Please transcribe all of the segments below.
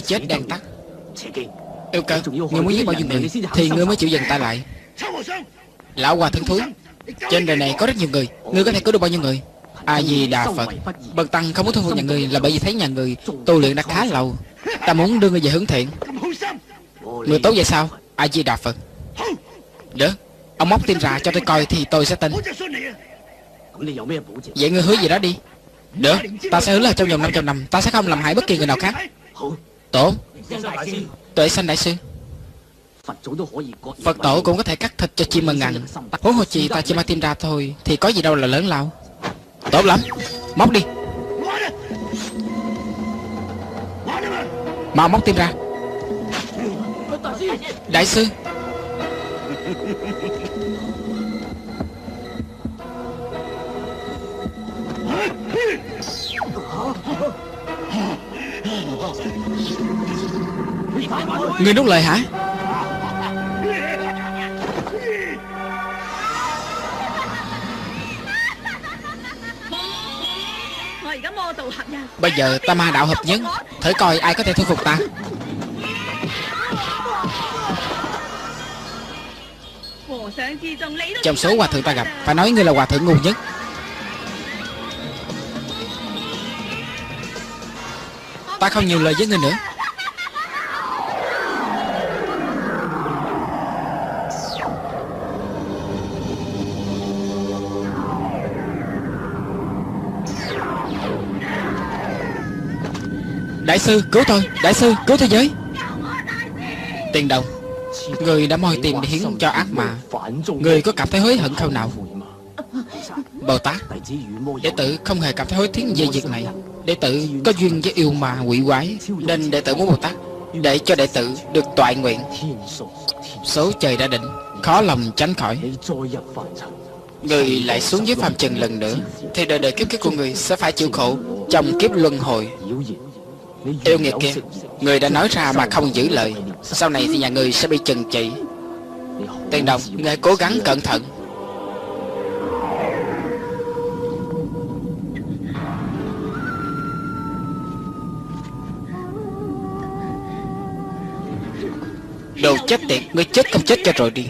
Người chết đang tắt. Yêu cơ Ngươi muốn giết bao nhiêu người Thì ngươi mới chịu dừng tay lại? Lão hòa thượng thúi Trên đời này có rất nhiều người. Ngươi có thể cứu được bao nhiêu người? A Di Đà Phật Bần tăng không muốn thu phục nhà người là bởi vì thấy nhà người tu luyện đã khá lâu. Ta muốn đưa ngươi về hướng thiện. Người tốt vậy sao? A Di Đà Phật. Được Ông móc tim ra cho tôi coi thì tôi sẽ tin. Vậy ngươi hứa gì đó đi. Được Ta sẽ hứa là trong vòng 500 năm Ta sẽ không làm hại bất kỳ người nào khác Tốt. Tuệ sanh đại sư. Phật tổ cũng có thể cắt thịt cho chim mần ngành Huống hồ chi ta chỉ mang tim ra thôi Thì có gì đâu là lớn lao. Tốt lắm. Móc đi. Mau móc tim ra. Đại sư Người nuốt lời hả? Bây giờ ta ma đạo hợp nhất, Thử coi ai có thể thu phục ta. Trong số hòa thượng ta gặp, Phải nói ngươi là hòa thượng ngu nhất. Ta không nhiều lời với ngươi nữa. Đại sư, cứu tôi. Đại sư, cứu thế giới. Tiền đồng. Người đã moi tiền để hiến cho ác mà Người có cảm thấy hối hận không nào? Bồ Tát, Đệ tử không hề cảm thấy hối tiếc về việc này. Đệ tử có duyên với yêu ma quỷ quái, Nên đệ tử muốn Bồ Tát Để cho đệ tử được toại nguyện. Số trời đã định, Khó lòng tránh khỏi. Người lại xuống dưới phàm trần lần nữa, Thì đời đời kiếp kiếp của người sẽ phải chịu khổ Trong kiếp luân hồi. Yêu nghiệt kia, Người đã nói ra mà không giữ lời. Sau này thì nhà người sẽ bị trừng trị. Tiền đồng Người cố gắng cẩn thận. Đồ chết tiệt Ngươi chết không chết cho rồi đi.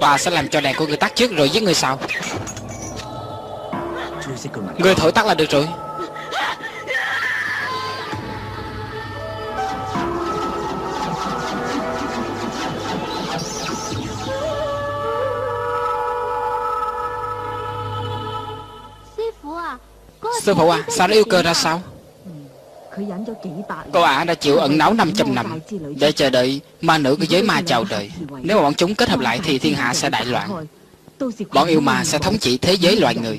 Ta sẽ làm cho đèn của người tắt trước rồi giết người sau. Người thổi tắt là được rồi. Sư phụ à Sao nó yêu cơ ra sao? Cô ả đã chịu ẩn náu 500 năm. Để chờ đợi, ma nữ của giới ma chào đời. Nếu mà bọn chúng kết hợp lại thì thiên hạ sẽ đại loạn. Bọn yêu ma sẽ thống trị thế giới loài người.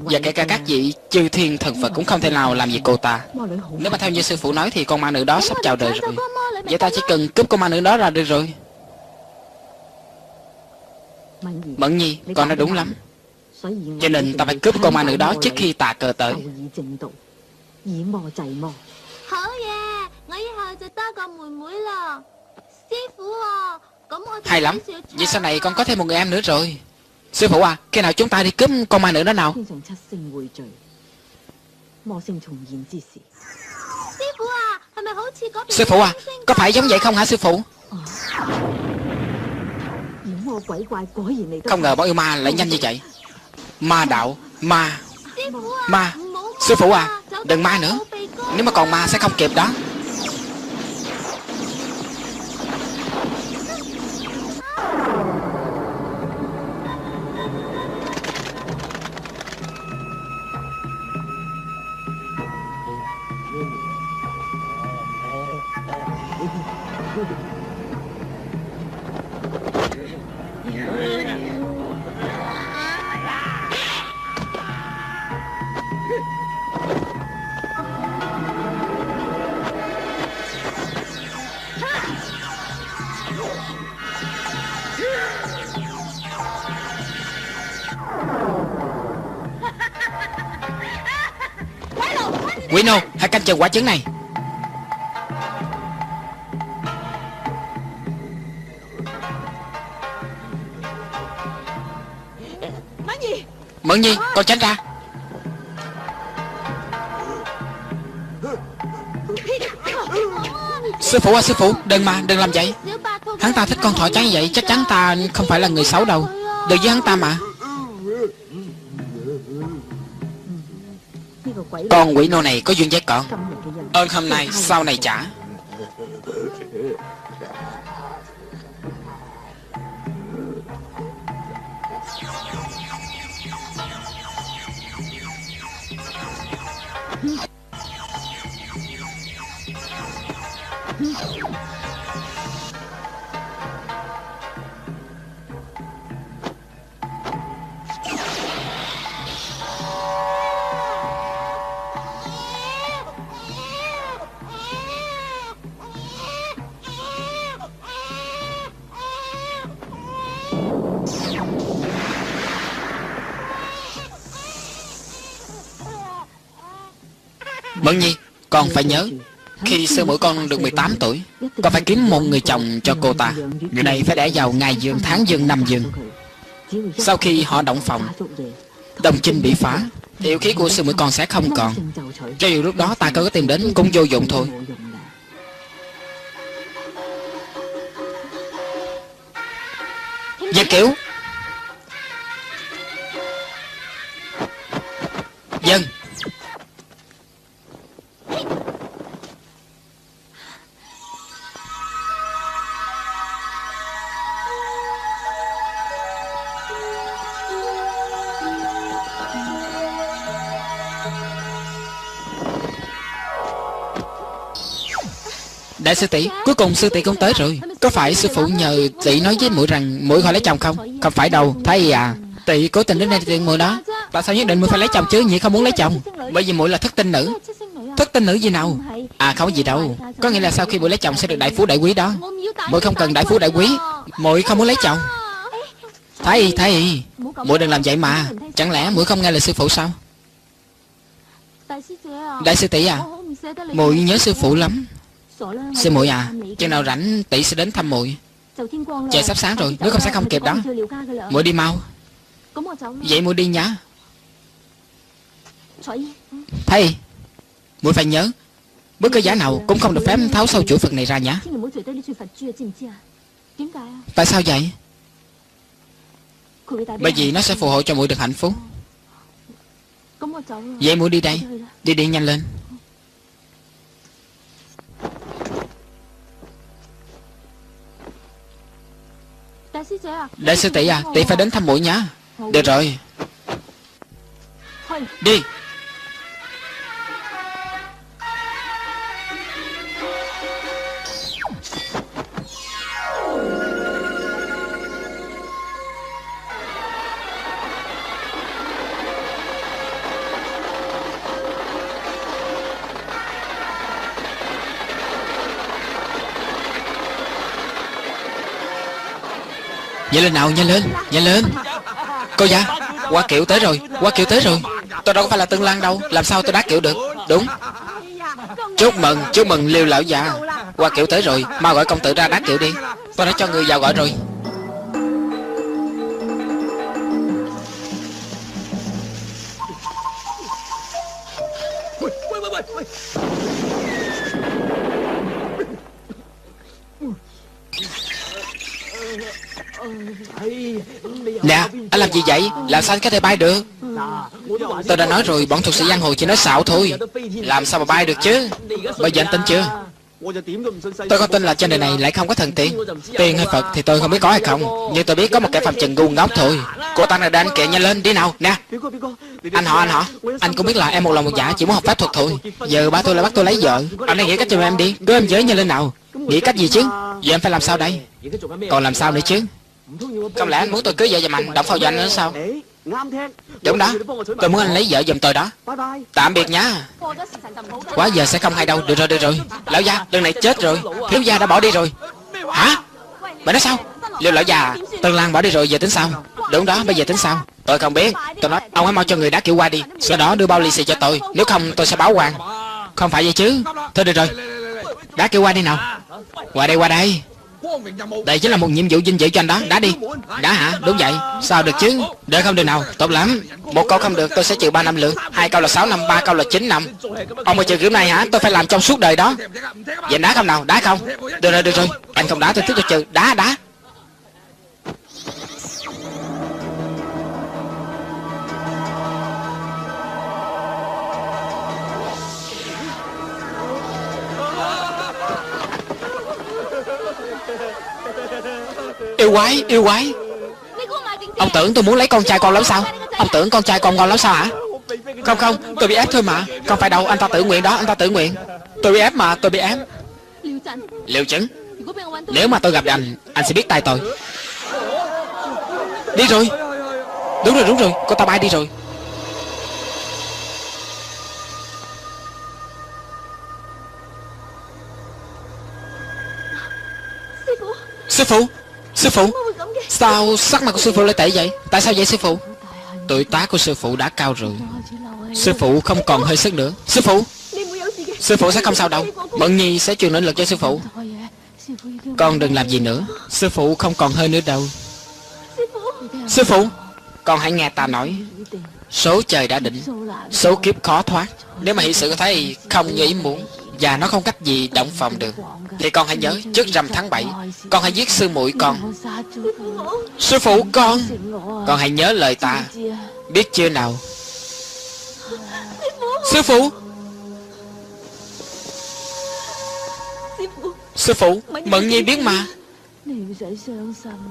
Và kể cả các vị chư thiên thần Phật cũng không thể nào làm gì cô ta. Nếu mà theo như sư phụ nói thì con ma nữ đó sắp chào đời rồi. Vậy ta chỉ cần cướp con ma nữ đó ra được rồi. Mẫn nhi, con nói đúng lắm. Cho nên ta phải cướp con ma nữ đó trước khi tà cờ tới. Hay lắm. Vậy sau này con có thêm một người em nữa rồi. Sư phụ à Khi nào chúng ta đi cướp con ma nữ đó nào? Sư phụ à Có phải giống vậy không hả sư phụ? Không ngờ bọn yêu ma lại nhanh như vậy. Ma đạo, Ma Ma. Sư phụ à Đừng ma nữa. Nếu mà còn ma sẽ không kịp đó. Chừng quả trứng này. Mẫn Nhi con tránh ra. Sư phụ à sư phụ Đừng mà đừng làm vậy. Hắn ta thích con thỏ trắng vậy Chắc chắn ta không phải là người xấu đâu. Đừng với hắn ta mà Con quỷ nô này có duyên với con. Ơn hôm nay sau này trả Con phải nhớ, Khi sư muội con được 18 tuổi, Con phải kiếm một người chồng cho cô ta. Người này phải đẻ vào ngày dương tháng dương năm dương Sau khi họ động phòng, Đồng chinh bị phá, Thì khí của sư muội con sẽ không còn. Cho dù lúc đó ta có tìm đến cũng vô dụng thôi. Gia kiểu. Dân. Đại sư tỷ, Cuối cùng sư tỷ cũng tới rồi. Có phải sư phụ nhờ tỷ nói với muội rằng muội khỏi lấy chồng không? Không phải đâu Thấy à. Tỷ cố tình đến đây tìm muội đó. Tại sao nhất định muội phải lấy chồng chứ, Nhị không muốn lấy chồng? Bởi vì muội là thất tinh nữ. Thất tinh nữ gì nào? À không có gì đâu. Có nghĩa là sau khi muội lấy chồng sẽ được đại phú đại quý đó. Muội không cần đại phú đại quý. Muội không muốn lấy chồng. Thấy thấy Muội đừng làm vậy mà. Chẳng lẽ muội không nghe lời sư phụ sao? Đại sư tỷ à Muội nhớ sư phụ lắm. Sư muội à Chừng nào rảnh tỷ sẽ đến thăm muội Trời sắp sáng rồi Nếu không sẽ không kịp đó. Muội đi mau. Vậy muội đi nhá. Thầy Muội phải nhớ Bất cứ giá nào cũng không được phép tháo sâu chuỗi Phật này ra nhá. Tại sao vậy? Bởi vì nó sẽ phù hộ cho muội được hạnh phúc. Vậy muội đi đây. Đi đi nhanh lên Đại sư tỷ à Tỷ phải đến thăm muội nhá. Được rồi. Đi Vậy lên nào, nhanh lên, nhanh lên. Cô già, qua kiệu tới rồi, qua kiệu tới rồi. Tôi đâu có phải là Tương Lan đâu Làm sao tôi đá kiệu được? Đúng. Chúc mừng, chúc mừng liêu lão già. Qua kiệu tới rồi, mau gọi công tử ra đá kiệu đi. Tôi đã cho người vào gọi rồi. Nè anh làm gì vậy? Làm sao anh có thể bay được? Tôi đã nói rồi, bọn thuật sĩ giang hồ chỉ nói xạo thôi. Làm sao mà bay được chứ? Bây giờ anh tin chưa? Tôi có tin là trên đời này lại không có thần tiên. Tiên hay Phật thì tôi không biết có hay không. Nhưng tôi biết có một kẻ phạm trần ngu ngốc thôi. Cô ta này đang kệ nhanh lên, đi nào, nè. Anh họ anh họ. Anh cũng biết là em một lòng một dạ chỉ muốn học phép thuật thôi. Giờ ba tôi lại bắt tôi lấy vợ. Anh hãy nghĩ cách cho em đi. Cứ em giới nhanh lên nào. Nghĩ cách gì chứ? Giờ em phải làm sao đây? Còn làm sao nữa chứ? Không lẽ anh muốn tôi cưới vợ giùm anh Động phao cho anh nữa sao? Đúng đó. Tôi muốn anh lấy vợ giùm tôi đó. Tạm biệt nhá. Quá giờ sẽ không hay đâu. Được rồi được rồi. Lão gia lần này chết rồi. Thiếu gia đã bỏ đi rồi. Hả? Bà nói sao? Liệu lão già Tân Lan bỏ đi rồi, giờ tính sao? Đúng đó, bây giờ tính sao? Tôi không biết. Tôi nói, ông hãy mau cho người đá kiểu qua đi. Sau đó đưa bao lì xì cho tôi. Nếu không, tôi sẽ báo quan. Không phải vậy chứ. Thôi được rồi. Đá kiểu qua đi nào. Qua đây qua đây đây chính là một nhiệm vụ dinh dự cho anh đó. Đá đi. Đá hả? Đúng vậy. Sao được chứ? Được không được nào. Tốt lắm. Một câu không được, tôi sẽ trừ 3 năm lượng. Hai câu là 6 năm, Ba câu là 9 năm. Ông mà trừ kiểu này hả? Tôi phải làm trong suốt đời đó. Vậy đá không nào? Đá không? Được rồi được rồi. Anh không đá, tôi tiếp tục trừ. Đá đá. Yêu quái Yêu quái. Ông tưởng tôi muốn lấy con trai con lắm sao? Ông tưởng con trai con ngon lắm sao hả? Không không, tôi bị ép thôi mà. Không phải đâu, anh ta tự nguyện đó, Anh ta tự nguyện. Tôi bị ép mà, tôi bị ép. Liệu chứng. Nếu mà tôi gặp anh Anh sẽ biết tay tôi. Đi rồi. Đúng rồi đúng rồi. Cô ta bay đi rồi. Sư phụ. Sư phụ Sao sắc mặt của sư phụ lại tệ vậy? Tại sao vậy sư phụ? Tuổi tác của sư phụ đã cao rồi. Sư phụ không còn hơi sức nữa. Sư phụ Sư phụ sẽ không sao đâu. Mận nhi sẽ truyền lĩnh lực cho sư phụ. Con đừng làm gì nữa. Sư phụ không còn hơi nữa đâu. Sư phụ. Con hãy nghe ta nói. Số trời đã định Số kiếp khó thoát. Nếu mà hiện sự thấy không như ý muốn và nó không cách gì động phòng được. Thì con hãy nhớ, Trước rằm tháng 7 Con hãy giết sư muội con. Sư phụ con Con hãy nhớ lời ta. Biết chưa nào? Sư phụ! Sư phụ, Mận nhi biết mà.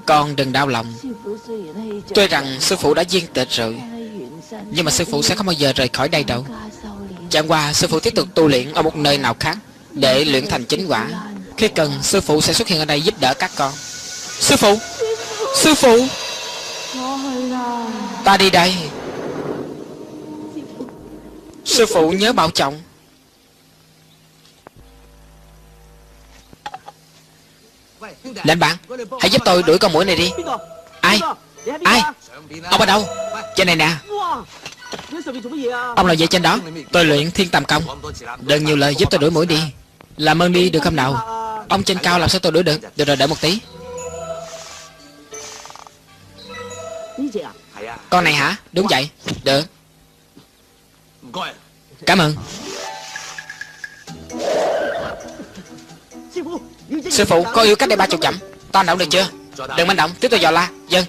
Con đừng đau lòng. Tuy rằng sư phụ đã viên tịch rồi, Nhưng mà sư phụ sẽ không bao giờ rời khỏi đây đâu. Chẳng qua, sư phụ tiếp tục tu luyện ở một nơi nào khác Để luyện thành chính quả. Khi cần, sư phụ sẽ xuất hiện ở đây giúp đỡ các con. Sư phụ! Sư phụ! Ta đi đây. Sư phụ nhớ bảo trọng. Lệnh bạn, Hãy giúp tôi đuổi con mũi này đi. Ai? Ai? Ông ở đâu? Trên này nè. Ông là gì trên đó. Tôi luyện thiên tầm công. Đừng nhiều lời giúp tôi đuổi mũi đi. Làm ơn đi được không nào? Ông trên cao làm sao tôi đuổi được? Được rồi, đợi một tí. Con này hả? Đúng vậy. Được. Cảm ơn. Sư phụ, có yêu cách đây ba chục chậm ta động được chưa? Đừng manh động. Tiếp tục dò la. Dân.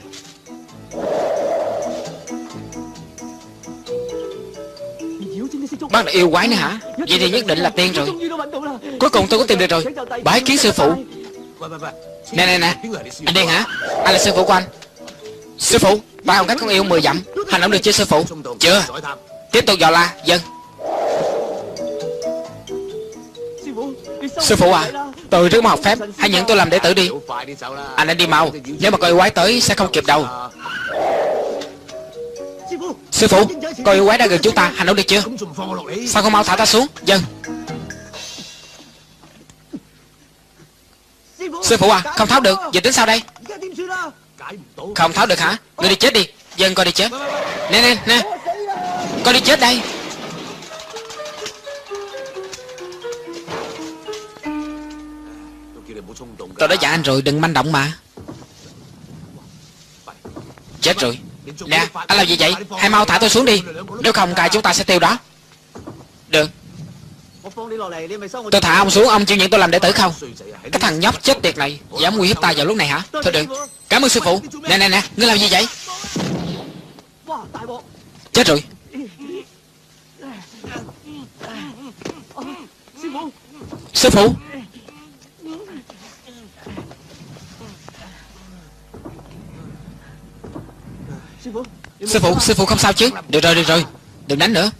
Bác là yêu quái nữa hả? Vậy thì nhất định là tiên rồi. Cuối cùng tôi có tìm được rồi. Bái kiến sư phụ. Nè nè nè. Anh điên hả? Anh là sư phụ của anh. Sư phụ Ba ông cách con yêu 10 dặm. Hành động được chưa sư phụ? Chưa. Tiếp tục dò la. Dân. Sư phụ à Tôi rất muốn học phép Hãy nhận tôi làm đệ tử đi. Anh hãy đi mau. Nếu mà coi quái tới sẽ không kịp đâu Sư phụ Coi quái đã gần chúng ta Hành động được chưa? Sao không mau thả ta xuống? Dân. Sư phụ à Không tháo được Giờ tính sao đây? Không tháo được hả? Ngươi đi chết đi. Dân coi đi chết. Nè nè nè. Coi đi chết đây. Tôi đã dặn anh rồi đừng manh động mà. Chết rồi Nè dạ, anh làm gì vậy? Hãy mau thả tôi xuống đi. Nếu không cài chúng ta sẽ tiêu đó. Được. Tôi thả ông xuống, ông chịu nhận tôi làm đệ tử không? Cái thằng nhóc chết tiệt này, Dám nguy hiếp ta vào lúc này hả? Thôi được. Cảm ơn sư phụ. Nè nè nè, Ngươi làm gì vậy? Chết rồi. Sư phụ. Sư phụ, sư phụ không sao chứ? Được rồi, được rồi, đừng đánh nữa.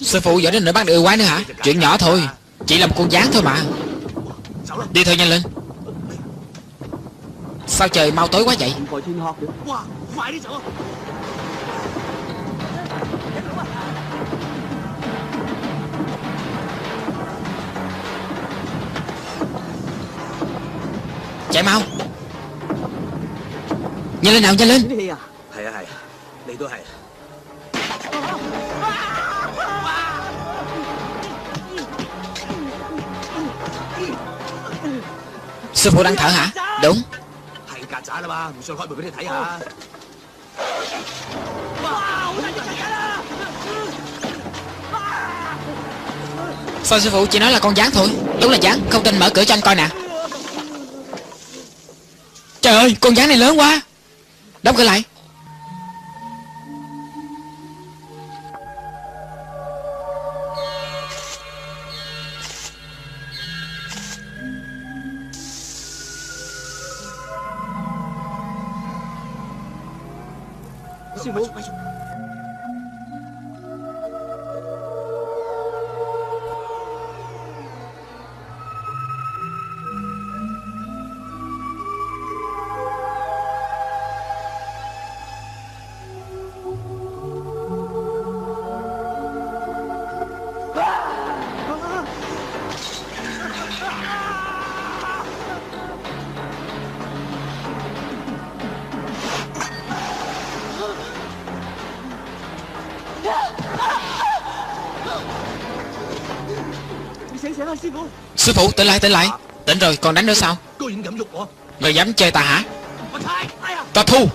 Sư phụ dẫn đến nữa bắt được yêu quái nữa hả? Chuyện nhỏ thôi, chỉ là một con gián thôi mà. Đi thôi nhanh lên. Sao trời mau tối quá vậy? Chạy mau. Nhanh lên nào nhanh lên. 你都系。 Sư phụ đang thở hả Đúng 系曱甴啊嘛，唔信开门俾你睇下。 Sao sư phụ chỉ nói là con gián thôi Đúng là gián Không tin mở cửa cho anh coi nè Trời ơi con gián này lớn quá Đóng cửa lại phụ tỉnh lại tỉnh lại. Tỉnh rồi còn đánh nữa sao? Người dám chơi ta hả? Ta thu.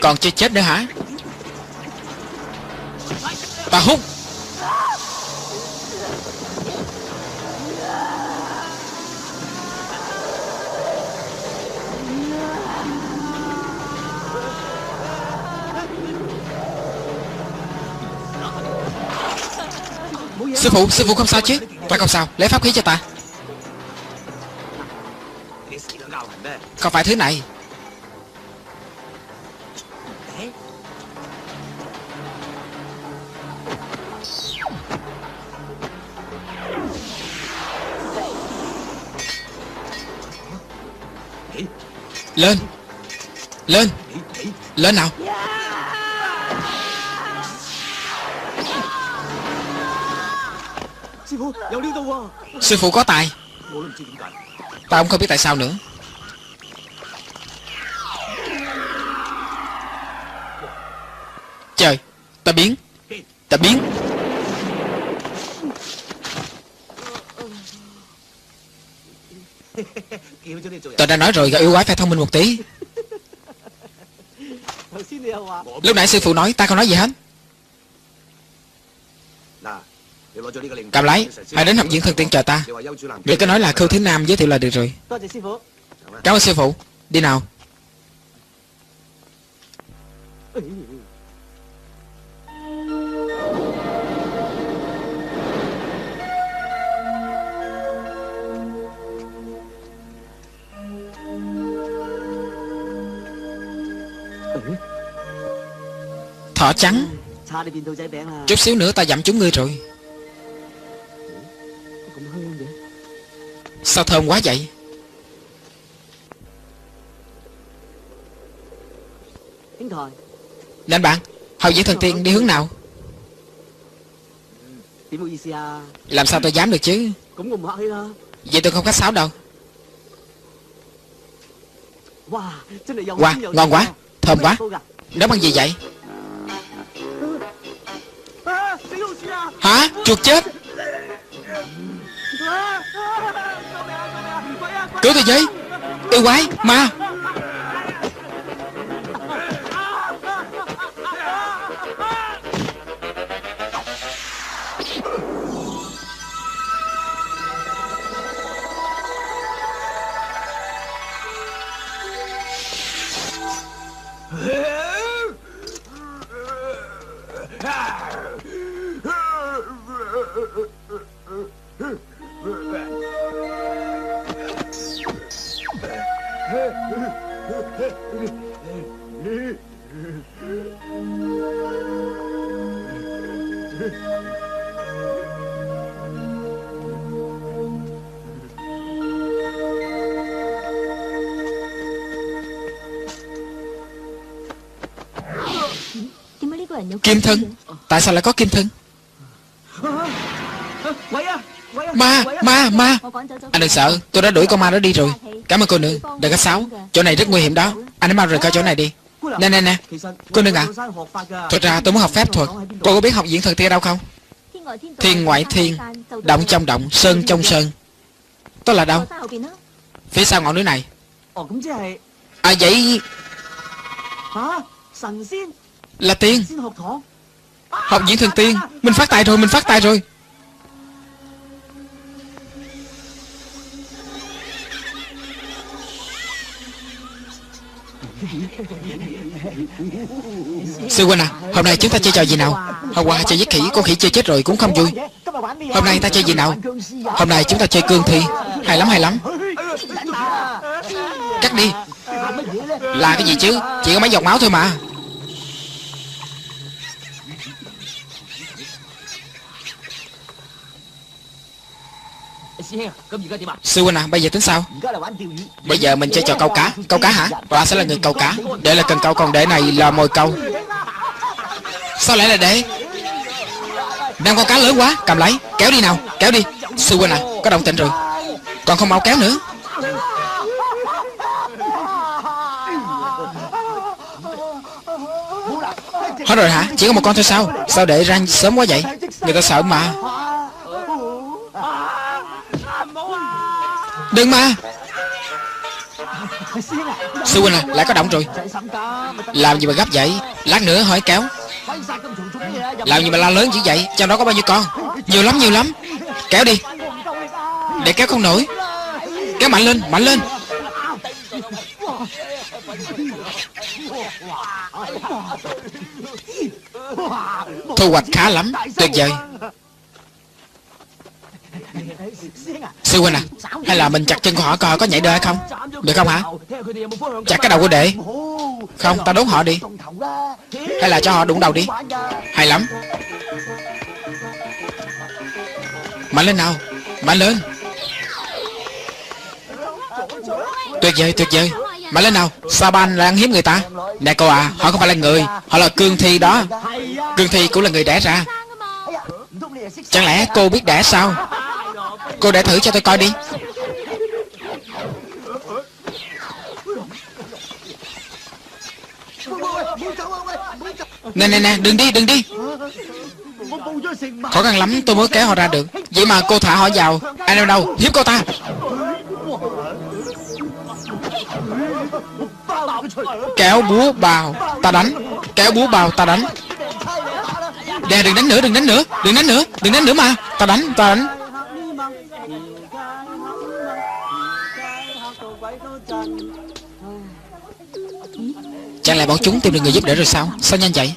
Còn chưa chết nữa hả? Sư phụ, sư phụ không sao chứ? Ta không sao, lấy pháp khí cho ta. Còn phải thứ này. Lên. Lên. Lên nào. Sư phụ có tài. Ta cũng không biết tại sao nữa. Trời Ta biến. Ta biến. Tôi đã nói rồi gặp yêu quái phải thông minh một tí. Lúc nãy sư phụ nói ta không nói gì hết. Cầm lấy, Hãy đến học diễn thần tiên chờ ta. Vậy cứ nói là Khưu Thế Nam giới thiệu là được rồi. Cảm ơn sư phụ Đi nào. Thỏ trắng. Chút xíu nữa ta dặm chúng ngươi rồi. sao thơm quá vậy? Lệnh bạn Hậu dĩ thần tiên đi hướng nào? Làm sao tôi dám được chứ? Vậy tôi không khách sáo đâu. Wow, ngon quá Thơm quá. Nấu bằng gì vậy? Hả, chuột chết. Cứu tôi với Yêu quái Ma. Kim thân? Tại sao lại có kim thân? Ma Ma Ma. Anh đừng sợ. Tôi đã đuổi con ma đó đi rồi. Cảm ơn cô nương. Đừng có sáo Chỗ này rất nguy hiểm đó. Anh hãy mau rời khỏi chỗ này đi. Nè nè nè. Cô nương à. Thật ra tôi muốn học phép thuật. Cô có biết học diễn thần tiên đâu không? Thiên ngoại thiên. Động trong động Sơn trong sơn. Đó là đâu? Phía sau ngọn núi này. À vậy là tiên. Học diễn thần tiên. Mình phát tài rồi, Mình phát tài rồi. Sư huynh à Hôm nay chúng ta chơi trò gì nào? Hôm qua chơi giết khỉ, Con khỉ chơi chết rồi cũng không vui. Hôm nay ta chơi gì nào? Hôm nay chúng ta chơi cương thi. Hay lắm hay lắm. Cắt đi. Là cái gì chứ? Chỉ có mấy giọt máu thôi mà. Sư huynh à bây giờ tính sao? Bây giờ mình chơi trò câu cá. Câu cá hả? Và sẽ là người câu cá. Để là cần câu, còn để này là mồi câu. Sao lại là để? Đang con cá lớn quá. Cầm lấy. Kéo đi nào. Kéo đi. Sư huynh à Có động tĩnh rồi. Còn không mau kéo nữa. Hết rồi hả? Chỉ có một con thôi sao? Sao để ra sớm quá vậy? Người ta sợ mà. Đừng mà. Sư huynh à Lại có động rồi. Làm gì mà gấp vậy? Lát nữa hỏi kéo. Làm gì mà la lớn dữ vậy? Trong đó có bao nhiêu con? Nhiều lắm nhiều lắm. Kéo đi. Để kéo không nổi. Kéo mạnh lên Mạnh lên. Thu hoạch khá lắm. Tuyệt vời. Sư huynh à Hay là mình chặt chân của họ coi có nhảy được hay không? Được không hả? Chặt cái đầu của đệ. Không ta đốn họ đi. Hay là cho họ đụng đầu đi. Hay lắm. Mạnh lên nào. Mạnh lên. Tuyệt vời tuyệt vời. Mạnh lên nào. Saban là ăn hiếp người ta. Nè cô à Họ không phải là người. Họ là cương thi đó. Cương thi cũng là người đẻ ra. Chẳng lẽ cô biết đẻ sao? Cô đẻ thử cho tôi coi đi. Nè nè nè, đừng đi đừng đi. Khó khăn lắm, tôi mới kéo họ ra được. Vậy mà cô thả họ vào. Anh đâu đâu, hiếp cô ta. Kéo búa bào Ta đánh. Kéo búa bào ta đánh. Nè đừng đánh nữa, đừng đánh nữa. Đừng đánh nữa, đừng đánh nữa mà. Ta đánh ta đánh. Chẳng lẽ bọn chúng tìm được người giúp đỡ rồi sao? Sao nhanh vậy?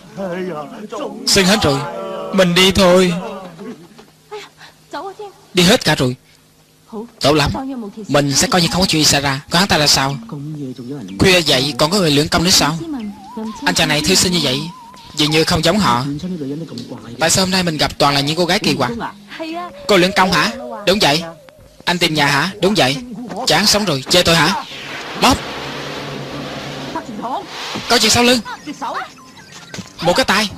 Xưng hết rồi. Mình đi thôi. Đi hết cả rồi. Tốt lắm. Mình sẽ coi như không có chuyện gì xảy ra. Còn hắn ta là sao? Khuya vậy, còn có người lưỡng công nữa sao? Anh chàng này thư sinh như vậy. Dường như không giống họ. Tại sao hôm nay mình gặp toàn là những cô gái kỳ quặc? Cô lưỡng công hả? Đúng vậy. Anh tìm nhà hả? Đúng vậy. Chán sống rồi Chơi tôi hả? Bóp. Có chuyện sau lưng. Một cái tay.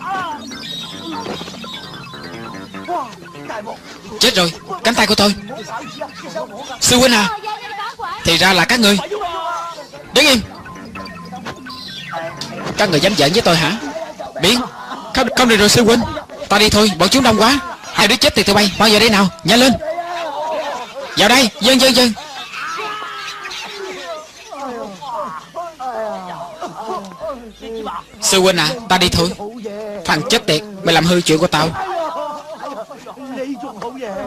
Chết rồi, Cánh tay của tôi. Sư huynh à Thì ra là các người. Đứng im. Các người dám giỡn với tôi hả? Biến Không, không được rồi sư huynh. Ta đi thôi Bọn chúng đông quá. Hai đứa chết từ tụi bay Bao giờ đây nào. Nhanh lên. Vào đây Dân dân dân. Sư huynh à Ta đi thôi. Thằng chết tiệt Mày làm hư chuyện của tao.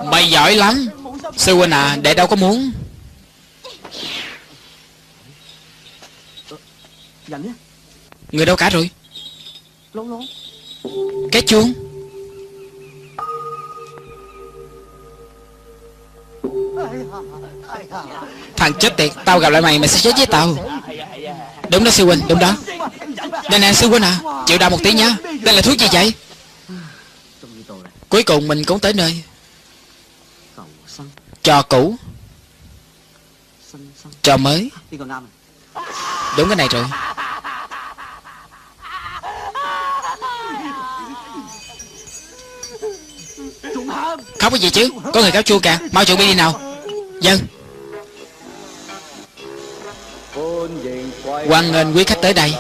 Mày giỏi lắm. Sư huynh à Đệ đâu có muốn. Người đâu cả rồi? Cái chuông. Thằng chết tiệt, Tao gặp lại mày mày sẽ chết với tao. Đúng đó, sư huynh, Đúng đó. Nè nè, sư huynh à Chịu đau một tí nhá. Đây là thuốc gì vậy? Cuối cùng mình cũng tới nơi. Trò cũ. Trò mới. Đúng cái này rồi. Khóc cái gì chứ, Có người cáo chua kìa. Mau chuẩn bị đi nào. Dân. Hoan nghênh quý khách tới đây.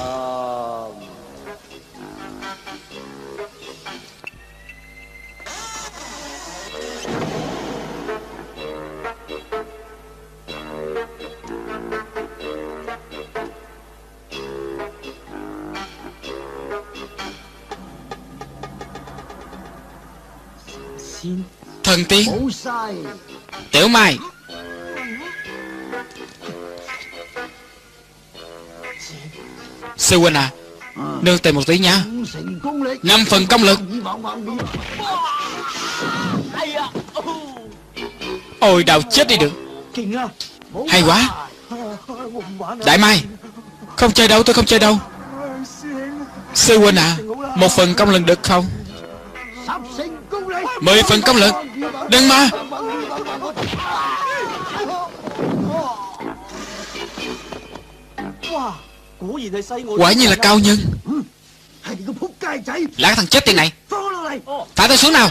Thần tiên. Tiểu Mai. Sư huynh à Nương tìm một tí nha. Năm phần công lực. Ôi, đào chết đi được. Hay quá. Đại Mai, Không chơi đâu, tôi không chơi đâu. Sư huynh à Một phần công lực được không? Mười phần công lực. Đừng mà. Quả nhiên là cao nhân. Là cái thằng chết tiệt này. Thả tôi xuống nào.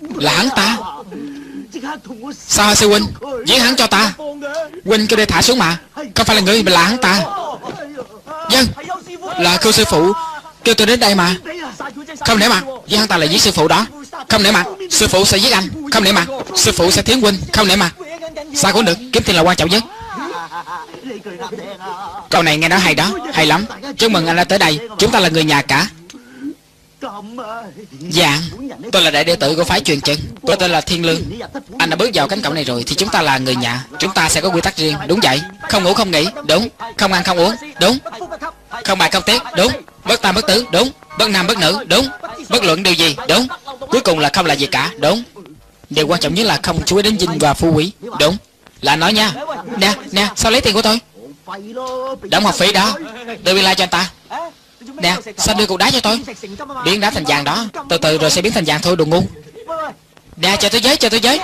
Là hắn ta. Sao sư huynh Giết hắn cho ta? Huynh kêu đây thả xuống mà. Không phải là người mà là hắn ta. Dân, Là cô sư phụ. Kêu tôi đến đây mà. Không nể mà Vì hắn ta là giết sư phụ đó. Không nể mà, Sư phụ sẽ giết anh. Không nể mà, Sư phụ sẽ thiến huynh. Không nể mà Sao cũng được Kiếm tiền là quan trọng nhất. Câu này nghe nói hay đó, Hay lắm. Chúc mừng anh đã tới đây. Chúng ta là người nhà cả. Dạ Tôi là đại đệ tử của phái truyền chân Tôi tên là Thiên Lương. Anh đã bước vào cánh cổng này rồi Thì chúng ta là người nhà. Chúng ta sẽ có quy tắc riêng. Đúng vậy. Không ngủ không nghỉ. Đúng. Không ăn không uống. Đúng. Không bài không tiết Đúng. Bất tam bất tứ. Đúng. Bất nam bất nữ. Đúng. Bất luận điều gì. Đúng. Cuối cùng là không là gì cả. Đúng. Điều quan trọng nhất là không chú ý đến dinh và phu quý. Đúng. Là nói nha. Nè nè, sao lấy tiền của tôi? Đóng học phí đó. Đưa biên lai cho anh ta. Nè, sao đưa cục đá cho tôi? Biến đá thành vàng đó. Từ từ rồi sẽ biến thành vàng thôi đồ ngu. Nè cho tôi giới cho tôi giới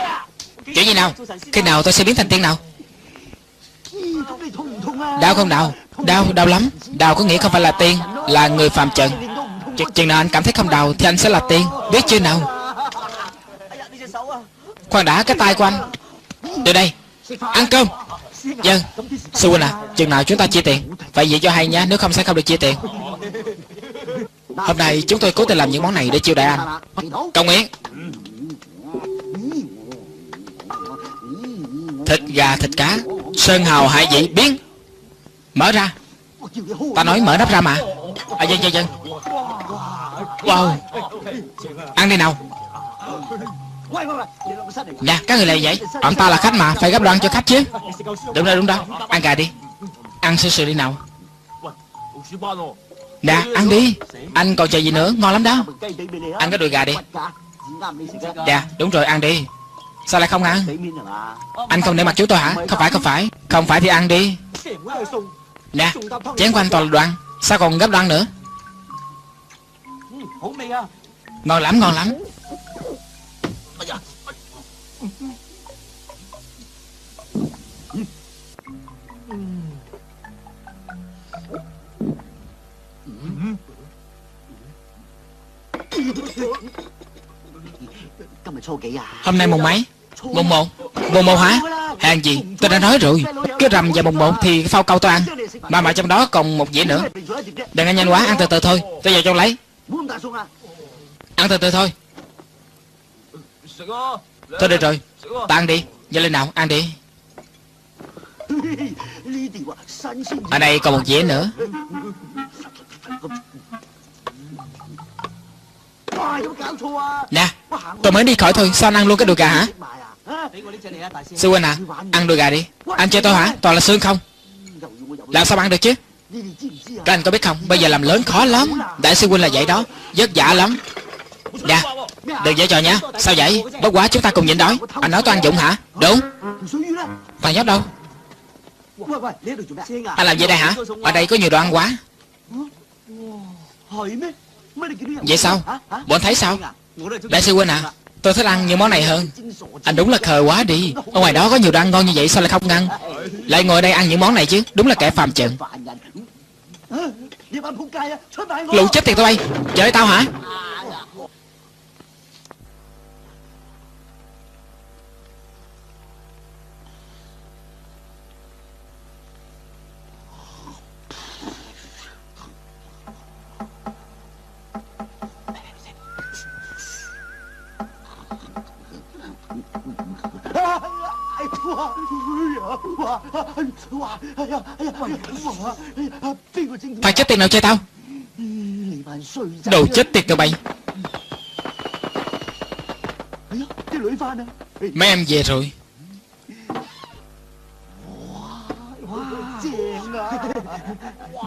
Chuyện gì nào? Khi nào tôi sẽ biến thành tiên nào? Đau không đau? Đau đau lắm. Đau có nghĩa không phải là tiên, Là người phàm trần. Ch chừng nào anh cảm thấy không đau Thì anh sẽ là tiên. Biết chưa nào? Khoan đã, cái tay của anh. Từ đây. Ăn cơm. Dân Sư huynh à Chừng nào chúng ta chia tiền? Phải vậy cho hay nhá Nếu không sẽ không được chia tiền. Hôm nay chúng tôi cố tình làm những món này để chiêu đãi anh. Công Yến Thịt gà, thịt cá. Sơn hào, hải vị, biến. Mở ra. Ta nói mở nắp ra mà. À dân dân dân Wow. Ăn đi nào. Nè các người này vậy. Ông ta là khách mà, Phải gấp đồ ăn cho khách chứ. Đúng rồi, đúng đó. Ăn gà đi. Ăn sữa sữa đi nào. Nè ăn đi. Anh còn chờ gì nữa? Ngon lắm đó. Ăn cái đùi gà đi. Dạ đúng rồi, ăn đi. Sao lại không ăn? Anh không để mặt chú tôi hả? Không phải không phải. Không phải thì ăn đi. Nè Chén của anh toàn là đồ ăn Sao còn gấp đồ ăn nữa Ngon lắm ngon lắm. Hôm nay mùng mấy Mùng một Mùng một hả? Hàng gì Tôi đã nói rồi. Cái rằm và mùng một thì phao câu tôi ăn. Mà mà trong đó còn một dĩa nữa. Đừng ăn nhanh quá, Ăn từ từ thôi. Tôi vào trong lấy. Ăn từ từ thôi. Thôi được rồi. Ta ăn đi. Giờ lên nào, Ăn đi. Ở đây còn một dĩa nữa. Nè, Tôi mới đi khỏi thôi. Sao ăn luôn cái đùi gà hả? Sư huynh à Ăn đùi gà đi. Ăn cho tôi hả? Toàn là xương không? Làm sao ăn được chứ? Các anh có biết không? Bây giờ làm lớn khó lắm. Đại sư huynh là vậy đó. Vất vả lắm. Nè Đừng dở trò nha Sao vậy? Bất quá chúng ta cùng nhịn đói. Anh nói tôi ăn dụng hả? Đúng. Thằng nhóc đâu? Anh làm gì đây hả? Ở đây có nhiều đồ ăn quá. Vậy sao? Bọn thấy sao? Đại sư huynh à Tôi thích ăn những món này hơn. Anh đúng là khờ quá đi. Ở ngoài đó có nhiều đồ ăn ngon như vậy sao lại không ăn? Lại ngồi đây ăn những món này chứ. Đúng là kẻ phàm trần. Lũ chết tiệt tụi bay. Chơi tao hả Thằng chết tiệt nào chơi tao? Đồ chết tiệt tụi bay Mấy em về rồi.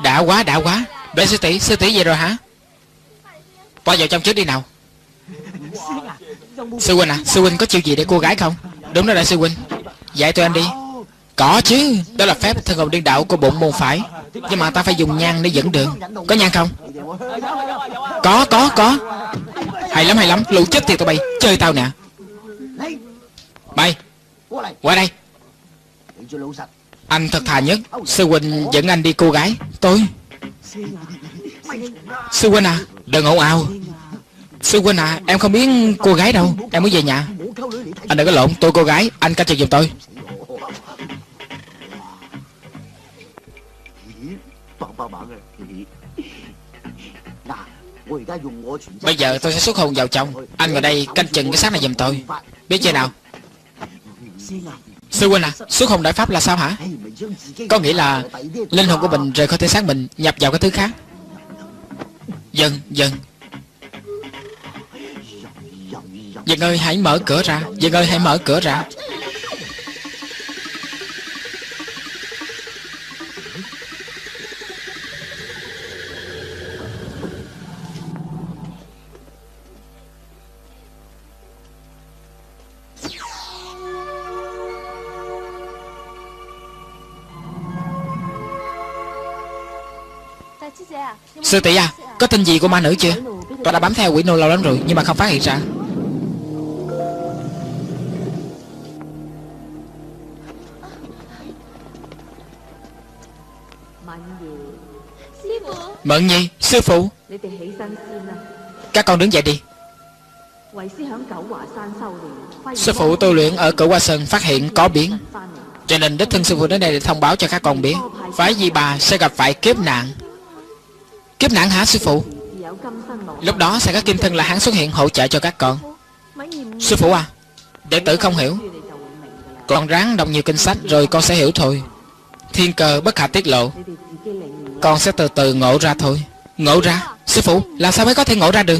Đã quá đã quá. Bé sư tỷ sư tỷ về rồi hả? Qua vào trong trước đi nào. Sư huynh à Sư huynh có chiêu gì để cô gái không? Đúng đó đại sư huynh. Dạy tụi anh đi. Có chứ, Đó là phép thân hồn điên đạo của bụng môn phải Nhưng mà ta phải dùng nhang để dẫn đường. Có nhang không? Có có có. Hay lắm hay lắm. Lũ chết tiệt tụi bay. Chơi tao nè. Bay. Qua đây. Anh thật thà nhất. Sư huynh dẫn anh đi cô gái. Tôi. Sư huynh à Đừng ồn ào. Sư huynh à Em không biết cô gái đâu. Em muốn về nhà. Anh đừng có lộn, Tôi cô gái, Anh canh chừng giùm tôi. Bây giờ tôi sẽ xuất hồn vào trong Anh ngồi đây canh chừng cái xác này giùm tôi. Biết chưa nào? Sư huynh à Xuất hồn đại pháp là sao hả? Có nghĩa là Linh hồn của mình rời khỏi thể xác mình, Nhập vào cái thứ khác. Dần dần. Dần ơi hãy mở cửa ra. Dần ơi hãy mở cửa ra. Sư tỷ à Có tin gì của ma nữ chưa? Tôi đã bám theo quỷ nô lâu lắm rồi Nhưng mà không phát hiện ra Mận nhi Sư phụ. Các con đứng dậy đi. Sư phụ tu luyện ở cửu hoa sơn phát hiện có biến. Cho nên đích thân sư phụ đến đây để thông báo cho các con biết. Phải vì bà sẽ gặp phải kiếp nạn. Kiếp nạn hả sư phụ? Lúc đó sẽ có kim thân là hắn xuất hiện hỗ trợ cho các con. Sư phụ à Đệ tử không hiểu. Con ráng đọc nhiều kinh sách rồi con sẽ hiểu thôi. Thiên cơ bất khả tiết lộ con sẽ từ từ ngộ ra thôi. Ngộ ra? Sư phụ, làm sao mới có thể ngộ ra được?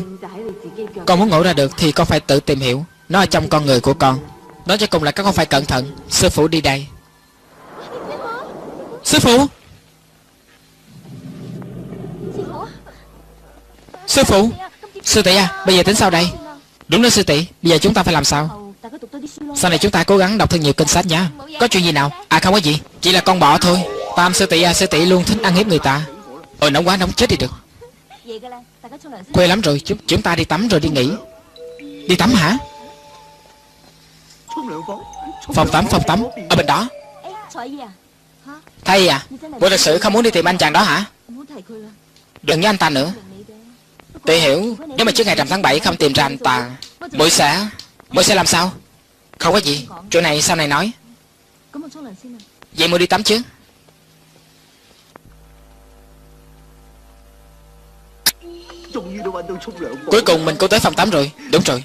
Con muốn ngộ ra được thì con phải tự tìm hiểu. Nó ở trong con người của con. Nói cho cùng là các con phải cẩn thận. Sư phụ đi đây. Sư phụ! Sư phụ! Sư tỷ à Bây giờ tính sao đây. Đúng đó, sư tỷ. Bây giờ chúng ta phải làm sao? Sau này chúng ta cố gắng đọc thêm nhiều kinh sách nha Có chuyện gì nào? À không có gì. Chỉ là con bọ thôi. Tam sư tỷ à sư tỷ luôn thích ăn hiếp người ta. Ôi nóng quá nóng chết đi được. Quê lắm rồi chúng, chúng ta đi tắm rồi đi nghỉ. Đi tắm hả? Phòng tắm phòng tắm Ở bên đó. Thay à Cô thật sự không muốn đi tìm anh chàng đó hả? Đừng nhớ anh ta nữa. Tôi hiểu Nếu mà trước ngày rằm tháng 7 không tìm ra anh ta Mỗi sẽ Mỗi sẽ làm sao? Không có gì Chuyện này sau này nói. Vậy mua đi tắm chứ. Cuối cùng mình cũng tới phòng tắm rồi. Đúng rồi.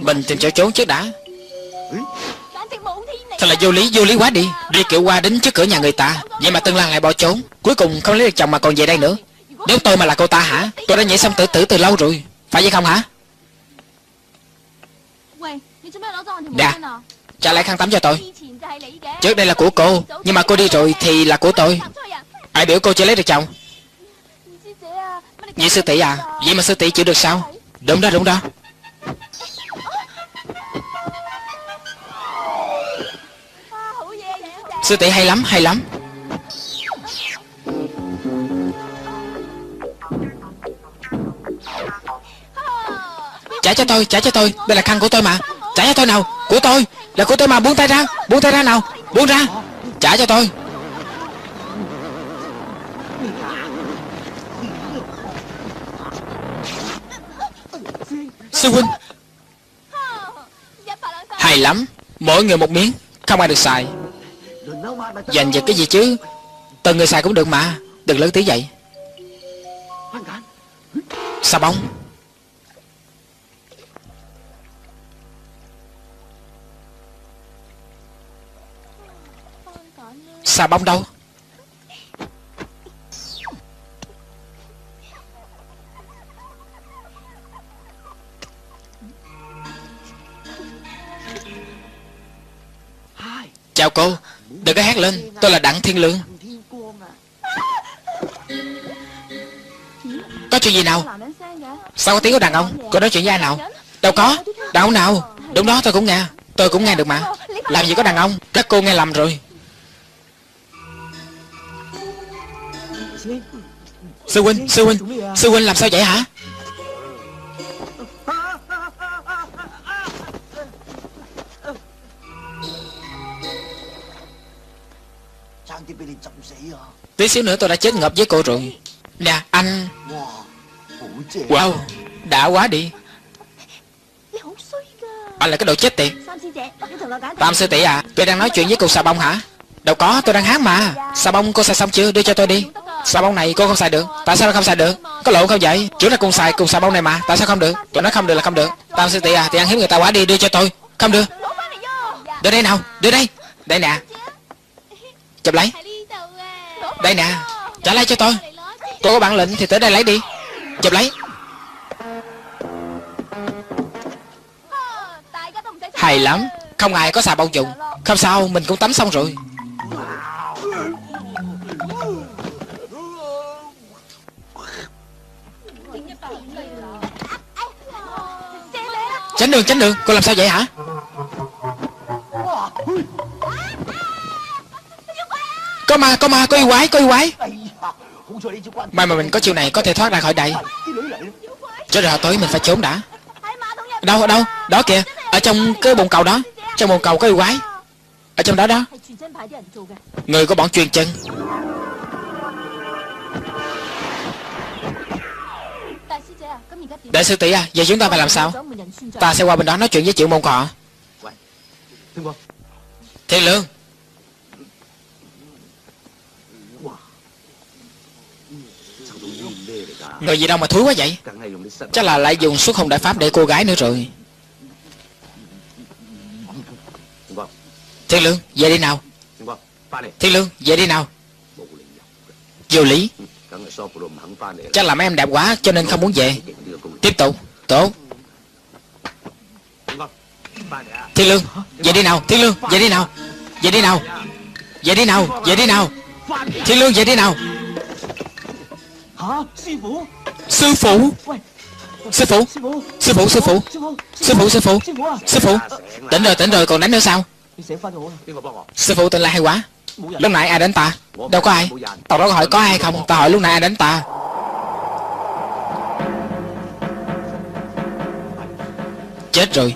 Mình tìm chỗ trốn trước đã. Thật là vô lý vô lý quá đi. Đi kiểu qua đến trước cửa nhà người ta. Vậy mà Tân Lan lại bỏ trốn. Cuối cùng không lấy được chồng mà còn về đây nữa. Nếu tôi mà là cô ta hả? Tôi đã nhảy xong tự tử từ lâu rồi. Phải vậy không hả? Dạ. Trả lại khăn tắm cho tôi. Trước đây là của cô, Nhưng mà cô đi rồi thì là của tôi. Ai biểu cô chưa lấy được chồng? Nhị sư tỷ à? Vậy mà sư tỷ chịu được sao? Đúng đó đúng đó. Sư tỷ hay lắm hay lắm. Trả cho tôi, trả cho tôi. Đây là khăn của tôi mà. Trả cho tôi nào. Của tôi. Là của tôi mà. Buông tay ra. Buông tay ra nào. Buông ra. Trả cho tôi. Sư huynh. Hay lắm. Mỗi người một miếng. Không ai được xài. Dành giật cái gì chứ? Từng người xài cũng được mà. Đừng lớn tí vậy. Sa bóng? Sa bóng đâu? Chào cô. Đừng có hát lên. Tôi là Đặng Thiên Lương. Có chuyện gì nào? Sao có tiếng của đàn ông Cô nói chuyện với ai nào? Đâu có. Đàn ông nào? Đúng đó, tôi cũng nghe. Tôi cũng nghe được mà. Làm gì có đàn ông Các cô nghe lầm rồi. Sư huynh Sư huynh Sư huynh làm sao vậy hả? Tí xíu nữa tôi đã chết ngập với cô rồi. Nè anh. Wow Đã quá đi. Anh là cái đồ chết tiệt. Tam sư tỷ à Tôi đang nói chuyện với cô xà bông hả? Đâu có tôi đang hát mà. Xà bông cô xài xong chưa? Đưa cho tôi đi. Xà bông này cô không xài được. Tại sao không xài được? Có lộn không vậy? Trước là cùng xài cùng xà bông này mà. Tại sao không được? Tôi nói không được là không được. Tam sư tỷ à Thì ăn hiếp người ta quá đi đưa cho tôi. Không được. Đưa đây nào Đưa đây. Đây nè Chụp lấy. Đây nè Trả lấy cho tôi. Cô có bản lệnh thì tới đây lấy đi. Chụp lấy. Hay lắm Không ai có xà bông dùng. Không sao mình cũng tắm xong rồi. Tránh đường tránh đường. Cô làm sao vậy hả Có ma có ma có yêu quái có yêu quái. May mà mình có chiều này có thể thoát ra khỏi đây. Cho rồi tới mình phải trốn đã. Đâu đâu Đó kìa Ở trong cái bồn cầu đó Trong bồn cầu có yêu quái. Ở trong đó đó. Người có bọn truyền chân. Đại sư tỷ à Giờ chúng ta phải làm sao? Ta sẽ qua bên đó nói chuyện với triệu môn cọ Thiên lương Người gì đâu mà thúi quá vậy? Chắc là lại dùng xuất hồn đại pháp để cô gái nữa rồi. Thiên lương, về đi nào. Thiên lương, về đi nào. Vô lý. Chắc là mấy em đẹp quá, cho nên không muốn về. Tiếp tục. Tốt Thiên lương, Về đi nào. Thiên lương, Về đi nào. Về đi nào. Về đi nào. Về đi nào. Thiên lương, về đi nào. Sư phụ? Sư phụ? Sư phụ? Sư phụ. Sư phụ sư phụ. Sư phụ Tỉnh rồi tỉnh rồi còn đánh nữa sao? Sư phụ tên là hay quá. Lúc nãy ai đánh ta? Đâu có ai. Tao đó hỏi có ai không. Tao hỏi lúc nãy ai đánh ta. Chết rồi.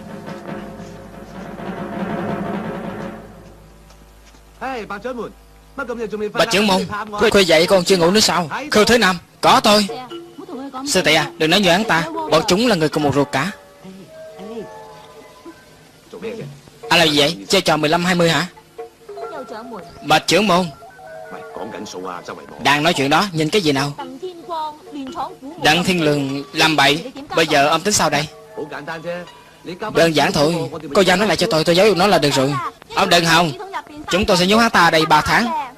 Bạch trưởng môn Khuya khuya dậy con chưa ngủ nữa sao? Khâu thứ năm Có tôi Sư tỷ à Đừng nói như hắn ta. Bọn chúng là người cùng một ruột cả. À là gì vậy? Chơi trò 15-20 hả? Bạch trưởng môn. Đang nói chuyện đó Nhìn cái gì nào? Đặng thiên lương làm bậy. Bây giờ ông tính sao đây? Đơn giản thôi. Cô giao nó lại cho tôi Tôi giáo dục nó là được rồi. Ông đừng hòng. Chúng tôi sẽ nhốt hắn ta đây 3 tháng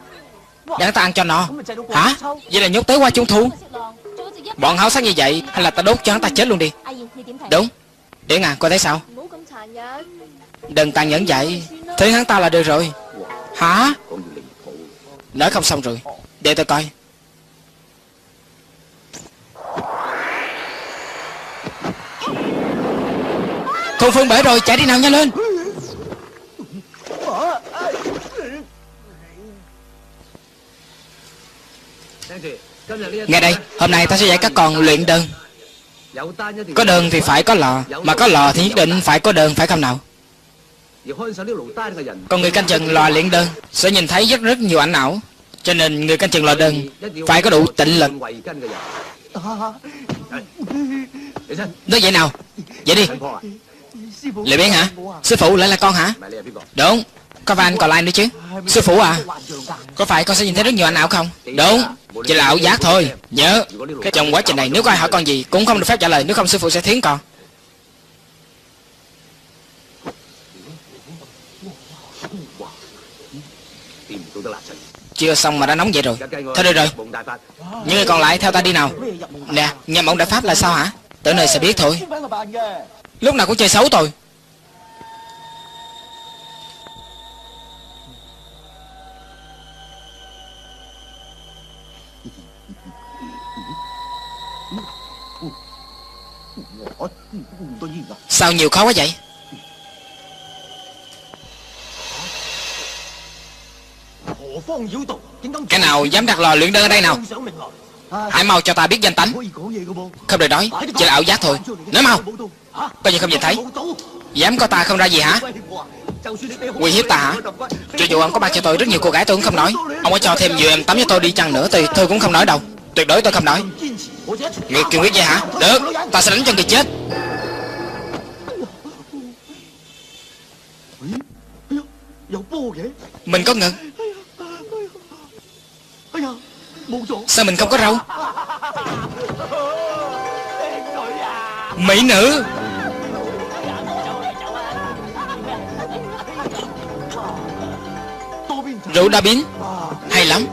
để ta ăn cho no Hả? Vậy là nhốt tới qua trung thu. Bọn háo sắc như vậy Hay là ta đốt cho hắn ta chết luôn đi? Đúng. Để ngàn coi thấy sao. Đừng tàn nhẫn vậy. Thế hắn ta là được rồi. Hả? Nói không xong rồi. Để tôi coi. Không phân bể rồi chạy đi nào nhanh lên. Nghe đây, Hôm nay ta sẽ dạy các con luyện đơn. Có đơn thì phải có lò Mà có lò thì nhất định phải có đơn, phải không nào? Còn người canh chừng lò luyện đơn Sẽ nhìn thấy rất rất nhiều ảnh ảo, Cho nên người canh chừng lò đơn Phải có đủ tịnh lực. Nói vậy nào? Vậy đi. Lệ biến hả? Sư phụ lại là con hả? Đúng. Có van anh còn lại nữa chứ. Sư phụ à Có phải con sẽ nhìn thấy rất nhiều anh ảo không? Đúng, Chỉ là ảo giác thôi. Nhớ, Cái trong quá trình này nếu có ai hỏi con gì Cũng không được phép trả lời, Nếu không sư phụ sẽ thiến con. Chưa xong mà đã nóng vậy rồi. Thôi được rồi. Những người còn lại theo ta đi nào. Nè, nhà mộng đại pháp là sao hả? Tới nơi sẽ biết thôi. Lúc nào cũng chơi xấu tôi. Sao nhiều khó quá vậy? Cái nào dám đặt lò luyện đơn ở đây nào? Hãy mau cho ta biết danh tánh. Không được nói Chỉ là ảo giác thôi. Nói mau. Coi như không nhìn thấy. Dám có ta không ra gì hả? Uy hiếp ta hả? Cho dù ông có ban cho tôi rất nhiều cô gái tôi cũng không nói. Ông có cho thêm nhiều em tắm cho tôi đi chăng nữa Thì tôi cũng không nói đâu. Tuyệt đối tôi không nói. Người kiên quyết vậy hả? Được Ta sẽ đánh cho người chết Mình có ngực. Sao mình không có râu? Mỹ nữ. Rượu đa biến Hay lắm.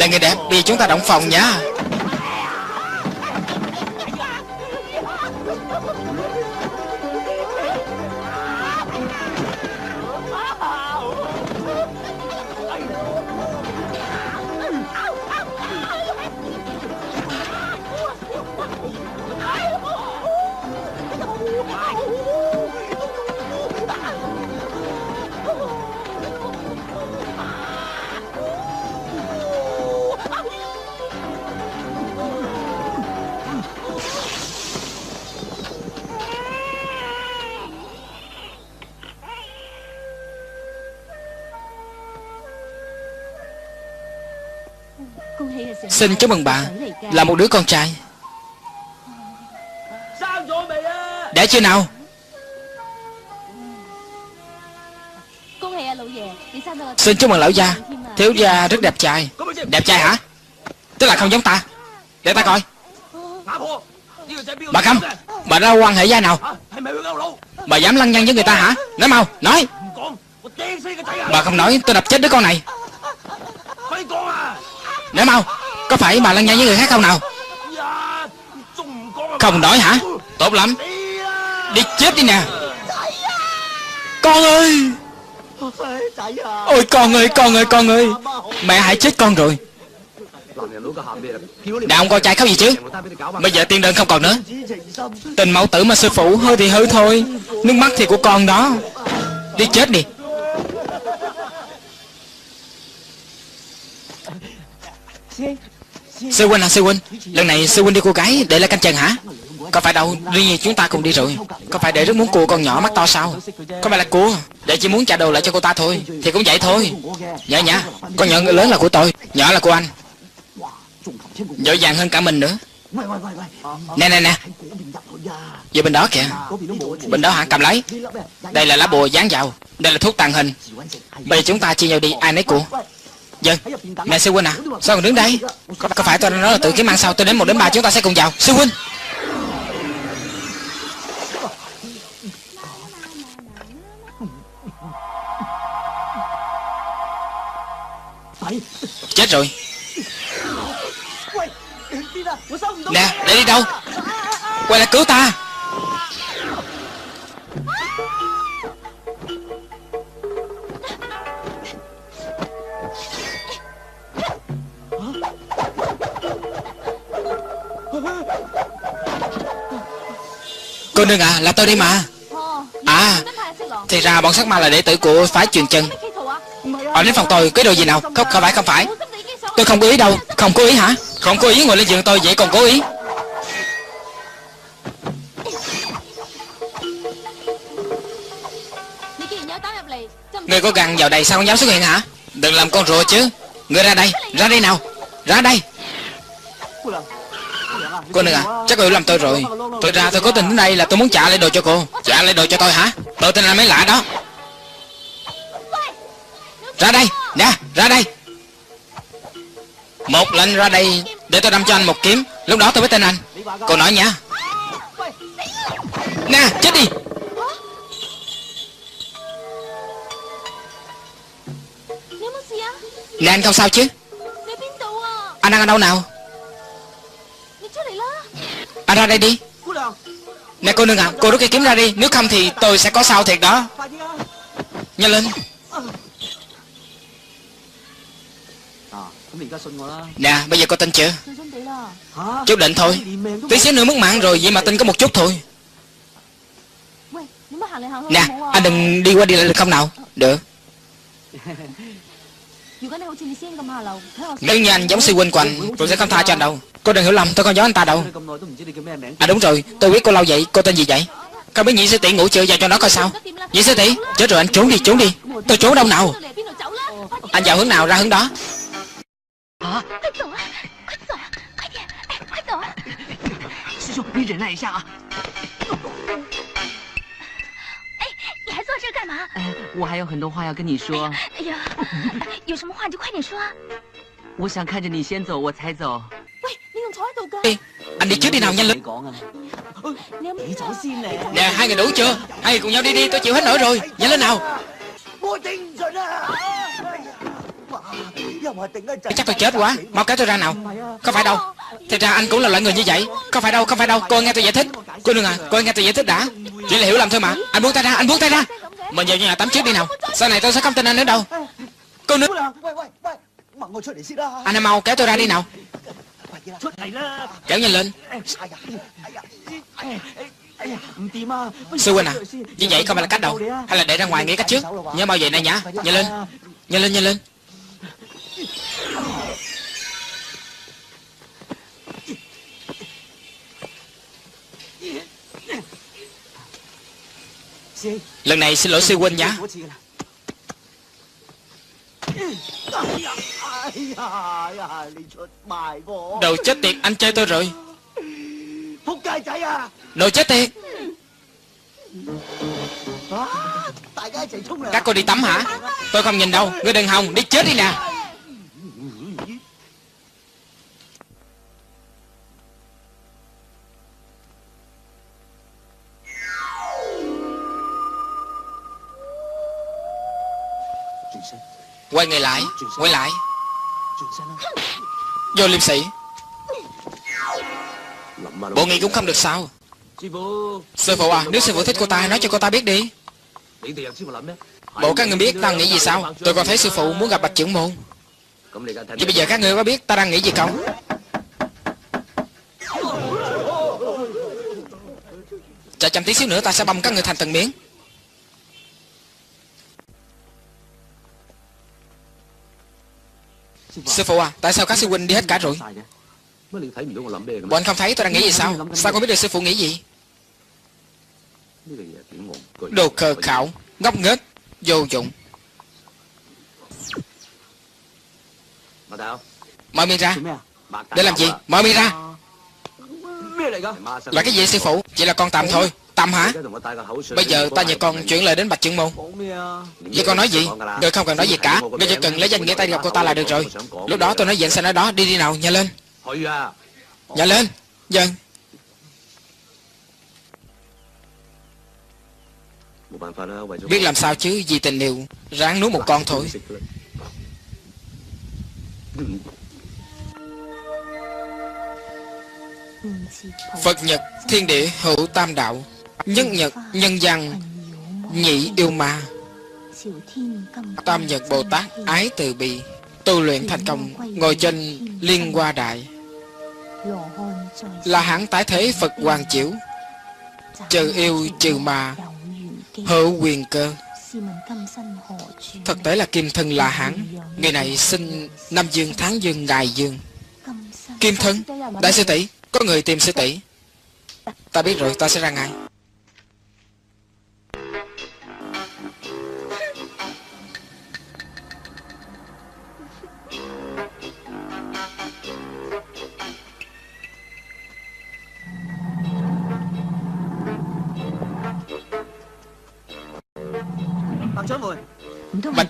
Này người đẹp Đi chúng ta động phòng nhá. Xin chúc mừng bà Là một đứa con trai. Đã chưa nào? Xin chúc mừng lão gia. Thiếu gia rất đẹp trai. Đẹp trai hả? Tức là không giống ta. Để ta coi. Bà không Bà ra quan hệ gia nào? Bà dám lăng nhăng với người ta hả? Nói mau, Nói. Bà không nói, tôi đập chết đứa con này. Nói mau. Có phải bà lăng nhăng với người khác không nào? Không nói hả? Tốt lắm. Đi chết đi nè. Con ơi! Ôi, con ơi con ơi con ơi. Mẹ hãy chết con rồi. Đàn ông con trai khóc gì chứ? Bây giờ tiên đơn không còn nữa. Tình mẫu tử mà sư phụ hơi thì hư thôi. Nước mắt thì của con đó. Đi chết đi. Sư huynh à sư huynh, Lần này sư huynh đi cô gái để lại canh chừng hả? Có phải đâu Đương nhiên chúng ta cùng đi rồi. Có phải để rất muốn cua con nhỏ mắt to sao? Có phải là cua Để chỉ muốn trả đồ lại cho cô ta thôi, Thì cũng vậy thôi. Dạ dạ Con nhỏ lớn là của tôi, Nhỏ là của anh. Dội dàng hơn cả mình nữa. Nè nè nè. Về bên đó kìa. Bên đó hả? Cầm lấy. Đây là lá bùa dán vào. Đây là thuốc tàn hình. Bây giờ chúng ta chia nhau đi, ai nấy của. Dạ. Dân Mẹ sư huynh à Sao còn đứng đây? Có, có phải tôi nói là tự kiếm ăn sau Tôi đến một đến ba chúng ta sẽ cùng vào? Sư huynh! Chết rồi. Nè để đi đâu? Quay lại cứu ta. Cô nương à là tôi đây mà. À Thì ra bọn sát ma là đệ tử của phái truyền chân. Họ đến phòng tôi cái đồ gì nào? Không, không phải không phải. Tôi không cố ý đâu Không cố ý hả? Không cố ý ngồi lên giường tôi vậy còn cố ý. Người có găng vào đây sao không dám xuất hiện hả? Đừng làm con rùa chứ. Người ra đây Ra đây nào. Ra đây Cô nương à Chắc cô hiểu lầm tôi rồi. Tôi ra tôi có tình đến đây là tôi muốn trả lại đồ cho cô. Trả lại đồ cho tôi hả? Tôi tin là mấy lạ đó. Ra đây, Nè, ra đây. Một lệnh ra đây Để tôi đâm cho anh một kiếm. Lúc đó tôi mới tên anh. Cô nói nha. Nè, chết đi. Nè, anh không sao chứ? Anh đang ở đâu nào? Anh ra đây đi. Nè cô nương à Cô rút cây kiếm ra đi. Nếu không thì tôi sẽ có sao thiệt đó. Nhanh lên. Nè, bây giờ cô tin chưa? Chút định thôi. Tí xíu nữa mất mạng rồi, Vậy mà tin có một chút thôi. Nè, anh đừng đi qua đi lại được không nào? Được. Nếu như anh giống sư huynh của anh Tôi sẽ không tha cho anh đâu. Cô đừng hiểu lầm, tôi không giống anh ta đâu. À đúng rồi, tôi biết cô lâu vậy, Cô tên gì vậy? Không biết nhị sư tỷ ngủ chưa vào cho nó coi sao. Nhị sư tỷ, Chết rồi anh, trốn đi trốn đi. Tôi trốn đâu nào? Anh vào hướng nào, ra hướng đó. Hả? 坐这儿干嘛？哎，我还有很多话要跟你说。哎呀，有什么话就快点说啊！我想看着你先走，我才走。 喂，你仲坐喺度㗎？ Ê, Anh đi trước đi nào nhanh lên 你讲啊！ 你有咩 你走先嚟。 Nè hai người đủ chưa Hai người cùng nhau đi đi tôi chịu hết nổi rồi Nhanh lên nào 我顶唔顺啊！哇又话顶一阵 Chắc tôi chết quá Mau kéo tôi ra nào Không phải đâu Thì ra anh cũng là loại người như vậy Không phải đâu không phải đâu Cô nghe tôi giải thích Cô đừng à Cô nghe tôi giải thích đã chỉ là hiểu làm thôi mà. Anh buông tay ra anh buông tay ra. Mình vào nhà tắm trước đi nào. Sau này tôi sẽ không tin anh nữa đâu. Cô nữ anh em mau kéo tôi ra đi nào. Kéo nhanh lên. Sư huynh à như vậy không phải là cách đâu. Hay là để ra ngoài nghĩ cách trước. nhớ mau về này nhá. Nhanh lên. nhanh lên nhanh lên. Lần này xin lỗi sư huynh nhá. Đầu chết tiệt anh chơi tôi rồi. Đồ chết tiệt. Các cô đi tắm hả? Tôi không nhìn đâu. Ngươi đừng hòng. Đi chết đi nè. Quay người lại, Quay lại. Vô liêm sĩ Bộ nghị cũng không được sao. Sư phụ à Nếu sư phụ thích cô ta hãy nói cho cô ta biết đi. Bộ các người biết ta nghĩ gì sao? Tôi còn thấy sư phụ muốn gặp bạch trưởng môn. Chứ bây giờ các người có biết ta đang nghĩ gì không? Chờ chậm tí xíu nữa ta sẽ băm các người thành từng miếng. Sư phụ à Tại sao các sư huynh đi hết cả rồi? Bọn không thấy, tôi đang nghĩ gì sao? Sao không biết được sư phụ nghĩ gì? Đồ khờ khảo, Ngốc nghếch, Vô dụng. Mở miệng ra. Để làm gì? Mở miệng ra. Là cái gì, sư phụ? Chỉ là con tạm thôi. Tầm hả? Bây giờ ta nhờ con chuyển lời đến Bạch Trưởng Môn. Vậy con nói gì? Người không cần nói gì cả. Người chỉ cần lấy danh nghĩa tay gặp cô ta là được rồi. Lúc đó tôi nói gì anh sẽ nói đó. Đi đi nào nhanh lên. Nhanh dạ, lên. Dạ. Dân Biết làm sao chứ? Vì tình yêu Ráng nuốt một con thôi. Phật Nhật Thiên địa hữu tam đạo. Nhất Nhật, Nhân dân Nhị yêu ma. Tam Nhật Bồ Tát Ái từ bi. Tu luyện thành công, Ngồi trên liên hoa đại. Là hãng tái thế Phật hoàng chiếu. Trừ yêu, trừ ma, Hữu quyền cơ. Thực tế là kim thân là hãng. Ngày này sinh năm dương tháng dương ngày dương. Kim thân, Đại sư tỷ, Có người tìm sư tỷ. Ta biết rồi, ta sẽ ra ngay.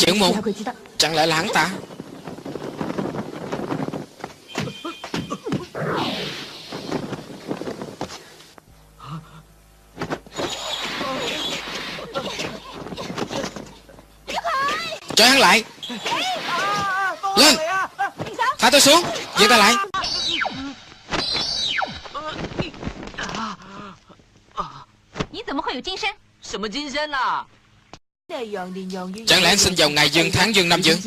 Trưởng môn Chẳng lẽ là hắn ta Cho hắn lại Lên Thả tôi xuống Giật ta lại 你怎么会有金身？什么金身啊？Chẳng lẽ anh sinh vào ngày dương tháng dương năm dương?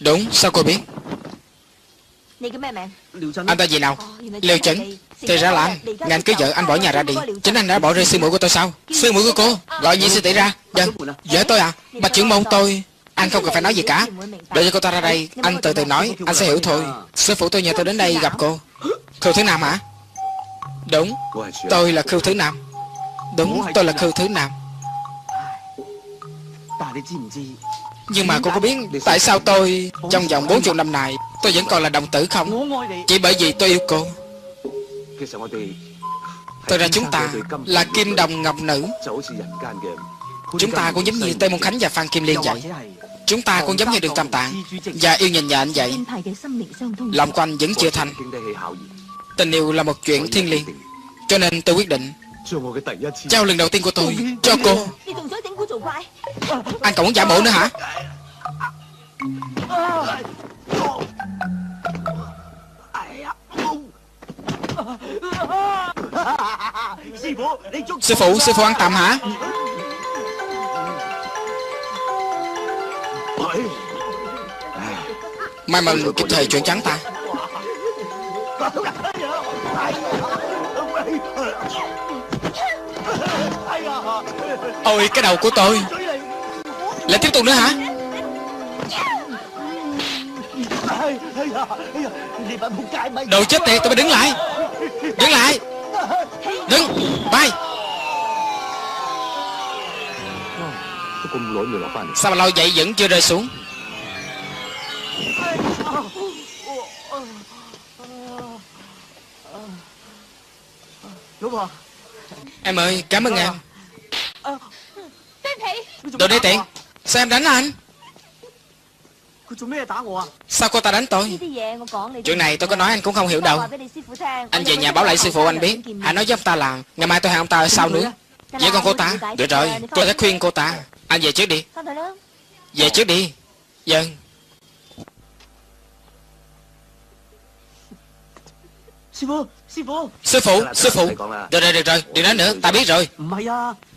Đúng sao cô biết? Anh ta gì nào? Liêu Chẩn Thì ra là anh. Ngài cứ vợ anh bỏ nhà ra đi. Chính anh đã bỏ rơi sư mũi của tôi sao? Sư mũi của cô Gọi gì sư tỷ ra. Dân Vợ tôi à? Bạch trưởng môn tôi. Anh không cần phải nói gì cả. Đợi cho cô ta ra đây. Anh từ từ nói Anh sẽ hiểu thôi. Sư phụ tôi nhờ tôi đến đây gặp cô. Khưu Thứ Nam hả? Đúng. Tôi là Khưu Thứ Nam. Đúng tôi là Khưu Thứ Nam. Nhưng mà cô có biết tại sao tôi Trong vòng 40 năm này Tôi vẫn còn là đồng tử không? Chỉ bởi vì tôi yêu cô. Tôi ra chúng ta là kim đồng ngọc nữ. Chúng ta cũng giống như Tây Môn Khánh và Phan Kim Liên vậy. Chúng ta cũng giống như đường Tam Tạng Và yêu nhìn nhện vậy. Lòng quanh vẫn chưa thành. Tình yêu là một chuyện thiên liêng Cho nên tôi quyết định Trao lần đầu tiên của tôi cho cô. Anh còn muốn giả bộ nữa hả? Sư phụ, sư phụ ăn tạm hả? May mà kịp thời chuyển trắng ta. Ôi, cái đầu của tôi. Lại tiếp tục nữa hả? Đồ chết tiệt tụi phải đứng lại. Đứng lại. Đứng. Bay. Sao mà lâu vậy vẫn chưa rơi xuống? Em ơi, cảm ơn em. Đồ đê tiện Sao em đánh anh? Sao cô ta đánh tôi? Chuyện này tôi có nói anh cũng không hiểu đâu. Anh về nhà báo lại sư phụ anh biết. Hãy nói với ông ta là Ngày mai tôi hẹn ông ta ở sau nữa Với con cô ta Được rồi. Tôi sẽ khuyên cô ta. Anh về trước đi. Về trước đi. Dân Sư phụ Sư phụ. Sư phụ sư phụ. Được rồi được rồi Đừng nói nữa Ta biết rồi.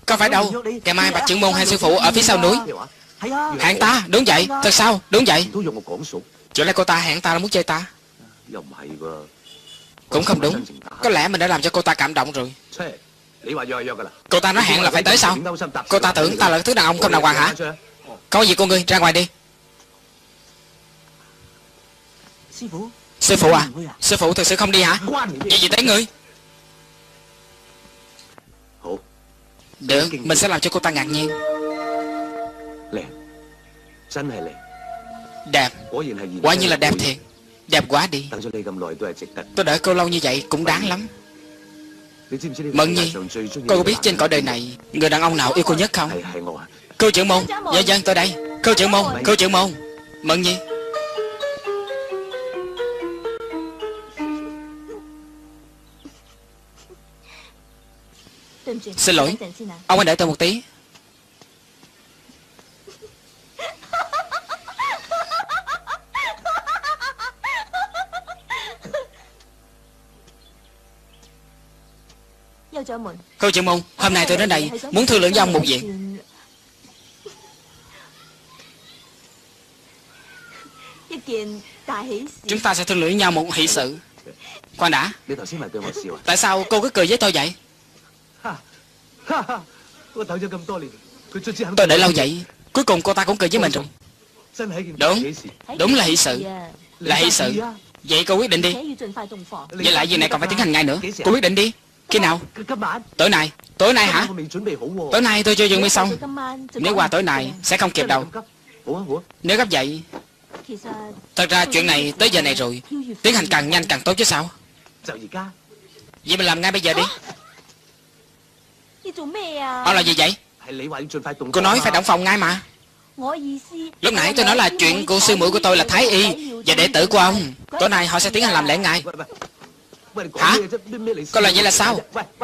Có phải đâu. Ngày mai bạch trưởng môn hay sư phụ ở phía sau núi. Hẹn ta Đúng vậy. Thật sao? Đúng vậy. Chỗ lẽ cô ta hẹn ta là muốn chơi ta. Cũng không đúng. Có lẽ mình đã làm cho cô ta cảm động rồi. Cô ta nói hẹn là phải tới sao Cô ta tưởng ta là thứ đàn ông không đàng hoàng hả? Có gì cô ngươi? Ra ngoài đi. Sư phụ. À? Sư phụ thật sự không đi hả? Vậy. Gì tới ngươi. Được, mình sẽ làm cho cô ta ngạc nhiên. Đẹp. Quá như là đẹp thiệt. Đẹp quá đi. Tôi đợi cô lâu như vậy cũng đáng lắm. Mận Nhi Cô có biết trên cõi đời này Người đàn ông nào yêu cô nhất không? Cô trưởng môn. Dạ vâng, dân tôi đây. Cô trưởng môn. Cô trưởng môn. Mận Nhi. Xin lỗi. Ông anh đợi tôi một tí. Khâu trưởng môn Hôm nay tôi đến đây Muốn thương lượng với ông một việc. Chúng ta sẽ thương lượng nhau một hỷ sự. Khoan đã. Tại sao cô cứ cười với tôi vậy? Tôi đợi lâu vậy Cuối cùng cô ta cũng cười với mình rồi. Đúng. Đúng là hỷ sự. Là hỷ sự. Vậy cô quyết định đi. Vậy lại giờ này còn phải tiến hành ngay nữa. Cô quyết định đi. Khi nào? Tối nay. Tối nay hả? Tối nay tôi chưa dừng mới xong. Nếu qua tối nay Sẽ không kịp đâu. Nếu gấp vậy Thật ra chuyện này tới giờ này rồi. Tiến hành càng nhanh càng tốt chứ sao? Vậy mình làm ngay bây giờ đi. Ông là gì vậy? Cô nói phải động phòng ngay mà. Lúc nãy tôi nói là chuyện của sư muội của tôi là Thái Y Và đệ tử của ông. Tối nay họ sẽ tiến hành làm lễ ngài. Hả? Cô là vậy là sao?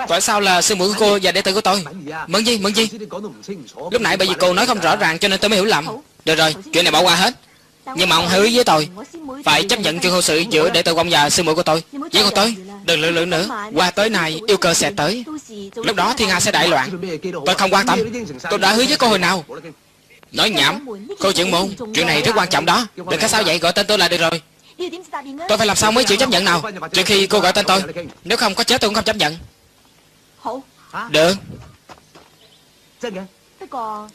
Tại sao là sư muội của cô và đệ tử của tôi? Mượn gì, mượn gì? Lúc nãy bởi vì cô nói không rõ ràng cho nên tôi mới hiểu lầm. Được rồi, chuyện này bỏ qua hết. Nhưng mà ông hứa với tôi, Phải chấp nhận chuyện hôn sự giữa để tử ông và sư muội của tôi. Với con tôi, Đừng lưỡng lưỡng nữa. Qua tới này yêu cơ sẽ tới. Lúc đó thiên hạ sẽ đại loạn. Tôi không quan tâm. Tôi đã hứa với cô hồi nào. Nói nhảm. Cô chuyện môn, Chuyện này rất quan trọng đó. Đừng có sao vậy gọi tên tôi là được rồi. Tôi phải làm sao mới chịu chấp nhận nào? Trừ khi cô gọi tên tôi. Nếu không, có chết tôi cũng không chấp nhận. Được.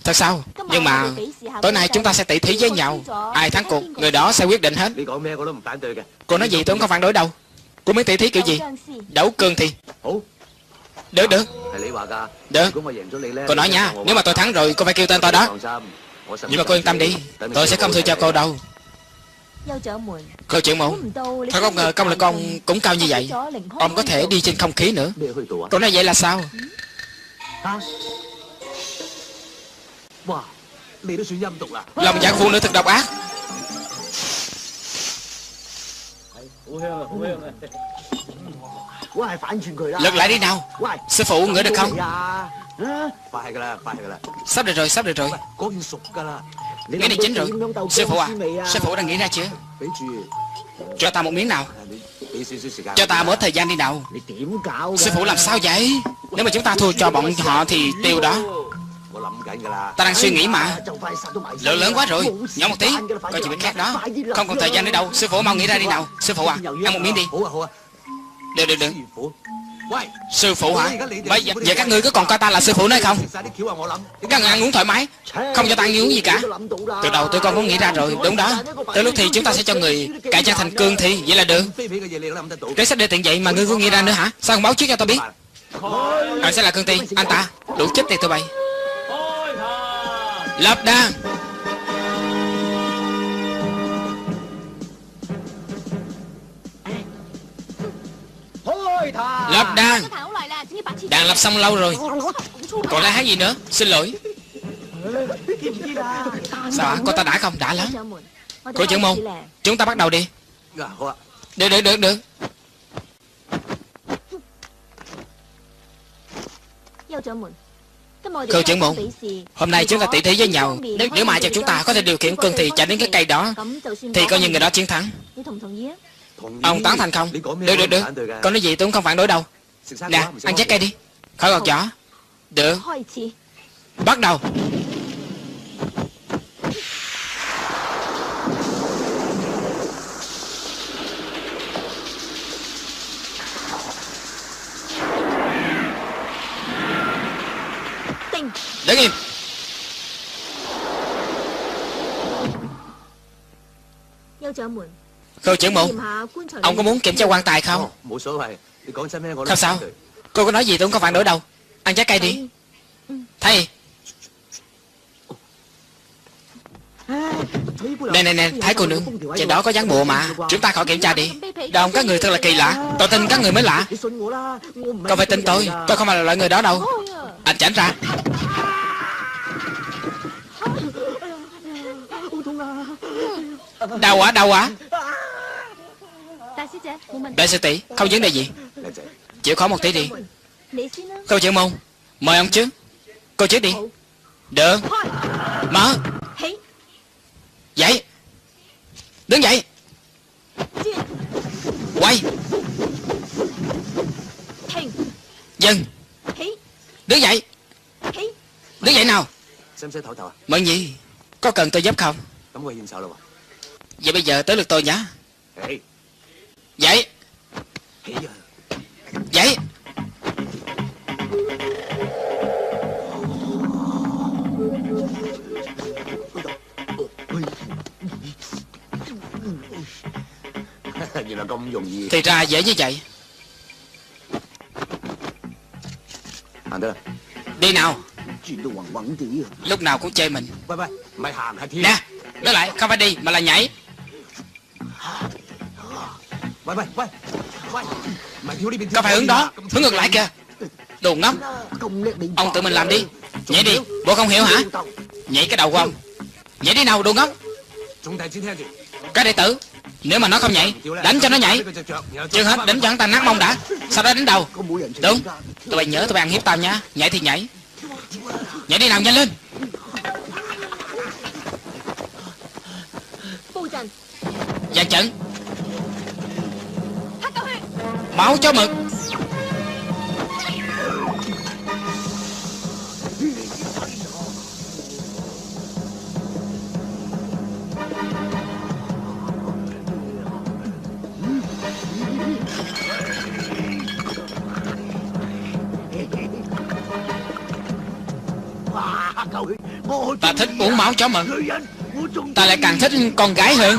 Thật sao? Nhưng mà Tối nay chúng ta sẽ tỷ thí với nhau. Ai thắng cuộc Người đó sẽ quyết định hết. Cô nói gì tôi không phản đối đâu. Cô muốn tỷ thí kiểu gì? Đấu cương thì. Được được. Được. Cô nói nha Nếu mà tôi thắng rồi Cô phải kêu tên tôi đó. Nhưng mà cô yên tâm đi Tôi sẽ không thua cho cô đâu. Cô chuyện mẫu Thật không ngờ công lực con cũng cao như vậy. Ông có thể đi trên không khí nữa. Cô nói vậy là sao? Lòng dạ phụ nữ thật độc ác. Lật lại đi nào. Sư phụ ngửa được không? Sắp được rồi, sắp được rồi. Cái này chính rồi. Sư phụ à, à, sư phụ đang nghĩ ra chưa Cho ta một miếng nào. Cho ta mở thời gian đi nào. Sư phụ làm sao vậy? Nếu mà chúng ta thua cho bọn họ thì tiêu đó. Ta đang suy nghĩ mà Lượng lớn quá rồi Nhỏ một tí Coi chuyện khác đó Không còn thời gian nữa đâu Sư phụ mau nghĩ ra đi nào Sư phụ à Ăn một miếng đi Được được được Sư phụ hả vậy giờ, các ngươi có còn coi ta là sư phụ nữa không Các người ăn uống thoải mái Không cho ta ăn uống gì cả Từ đầu tôi con cũng nghĩ ra rồi Đúng đó Tới lúc thì chúng ta sẽ cho người Cải trang thành cương thi Vậy là được Kế sách đề tiện vậy mà ngươi cũng nghĩ ra nữa hả Sao không báo trước cho tao biết Anh sẽ là cương thi Anh ta Đủ chết tiệt tụi bay Lập đàn Lập đàn Đàn lập xong lâu rồi. Còn la hát gì nữa? Xin lỗi. Sao ạ Cô ta đã không Đã lắm. Cô trưởng môn Chúng ta bắt đầu đi。Được được được được Yêu trưởng môn Hôm nay chúng ta tỉ thí với nhau. Nếu, nếu mà cho chúng ta có thể điều khiển cương thì chạy đến cái cây đó Thì coi như người đó chiến thắng. Ông tán thành không? Được được được. Con nói gì tôi cũng không phản đối đâu. Nè ăn trái cây đi. Khỏi gọt vỏ Được. Bắt đầu Khâu trưởng mụ Ông có muốn kiểm tra quan tài không? Không sao. Cô có nói gì tôi cũng không phản đối đâu. Ăn trái cây đi. Thầy. Nè nè nè Thái cô nương. Trên đó có dán bùa mà. Chúng ta khỏi kiểm tra đi. Đồng các người thật là kỳ lạ. Tôi tin các người mới lạ. Cậu phải tin tôi. Tôi không phải là loại người đó đâu. Anh tránh ra. Đau quá, đau quá. Đại sư tỷ, không vấn đề gì. Chịu khó một tí đi. Câu chuyện không? Mời ông chứ. Cô chết đi. Được. Mở. Dậy. Đứng dậy. Quay. Dừng. Đứng dậy. Đứng dậy nào. Mời gì Có cần tôi giúp không? 咁我献丑啦喎。 Vậy bây giờ tới lượt tôi nhá Ê, Dậy起啊！ Dậy 原来咁容易。 Thì ra dễ như vậy行得啦。 Đi nào 转到晕晕地啊！ Lúc nào cũng chơi mình 喂喂，唔系行系跳。 Nè nó lại không phải đi mà là nhảy. Quay quay quay. Quay. Có phải hướng đó? Hướng ngược lại kìa. Đồ ngốc. Ông tự mình làm đi. nhảy đi. bố không hiểu hả? Nhảy cái đầu của ông. Nhảy đi nào đồ ngốc. Cái đệ tử. Nếu mà nó không nhảy đánh cho nó nhảy. chưa hết đánh cho hắn ta nát mông đã. Sao đó đánh đầu. Đúng. tụi bay nhớ tụi bay ăn hiếp tao nha. Nhảy thì nhảy. Nhảy đi nào nhanh lên. Dạ chạy trận Máu chó mực. Ta thích uống máu chó mực. Ta lại càng thích con gái hơn.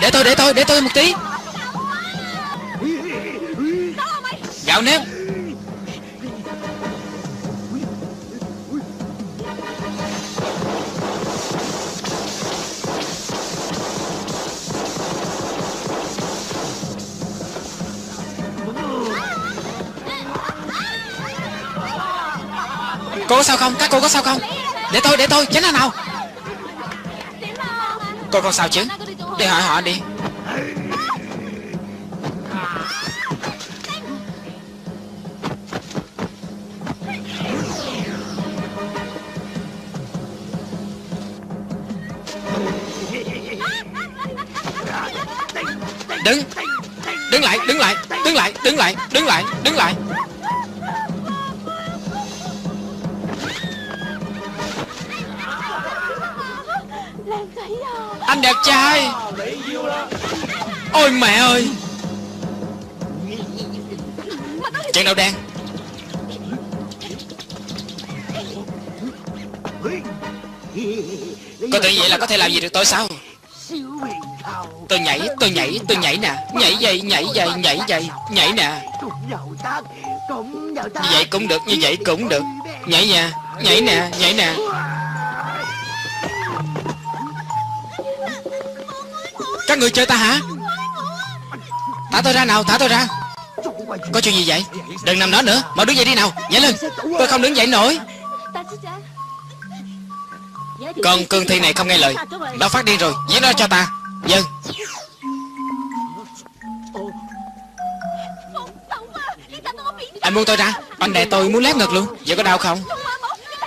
Để tôi để tôi để tôi một tí Gạo nếp Cô có sao không? Các cô có sao không? Để tôi, để tôi, tránh ra nào Cô có sao chứ? Đi hỏi họ đi. Đứng. Đứng lại, đứng lại, đứng lại, đứng lại, đứng lại, đứng lại. Anh đẹp trai. Ôi mẹ ơi. Chuyện đâu đang Cô tự vậy là có thể làm gì được tôi sao? Tôi nhảy, tôi nhảy, tôi nhảy nè. Nhảy dây, nhảy dây, nhảy dây, nhảy nè. Như vậy cũng được, như vậy cũng được. Nhảy nha, nhảy nè, nhảy nè. Các người chơi ta hả? Thả tôi ra nào, Thả tôi ra. Có chuyện gì vậy? Đừng nằm đó nữa Mau đứng dậy đi nào. Nhảy lên. Tôi không đứng dậy nổi. Con cương thi này không nghe lời. Nó phát điên rồi. Nhảy nó cho ta. Dân. Anh buông tôi ra. Anh đè tôi muốn lép ngực luôn. Giờ có đau không?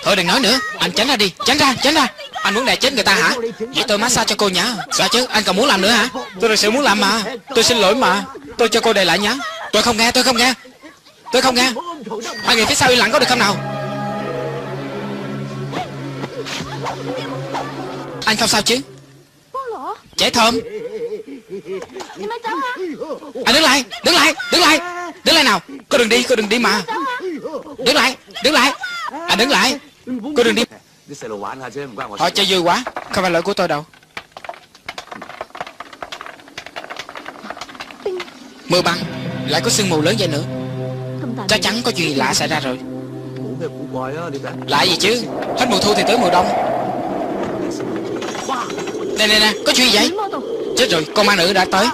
Thôi đừng nói nữa. Anh tránh ra đi. Tránh ra Tránh ra. Anh muốn đè chết người ta hả? Vậy tôi massage cho cô nhá. Sao chứ. Anh còn muốn làm nữa hả? Tôi thật sự muốn làm mà. Tôi xin lỗi mà. Tôi cho cô để lại nhá. Tôi không nghe tôi không nghe. Tôi không nghe. Hai người phía sau yên lặng có được không nào? Anh không sao chứ? Trẻ thơm. Anh đứng lại Đứng lại Đứng lại. Đứng lại nào. Cô đừng đi Cô đừng đi mà. Đứng lại Đứng lại. Anh đứng lại. Cô đừng đi. Họ chơi vui quá. Không phải lỗi của tôi đâu. Mưa băng Lại có sương mù lớn vậy nữa. Chắc chắn có chuyện lạ xảy ra rồi. Lại gì chứ? Hết mùa thu thì tới mùa đông. Nè nè nè Có chuyện gì vậy? Chết rồi con ma nữ đã tới.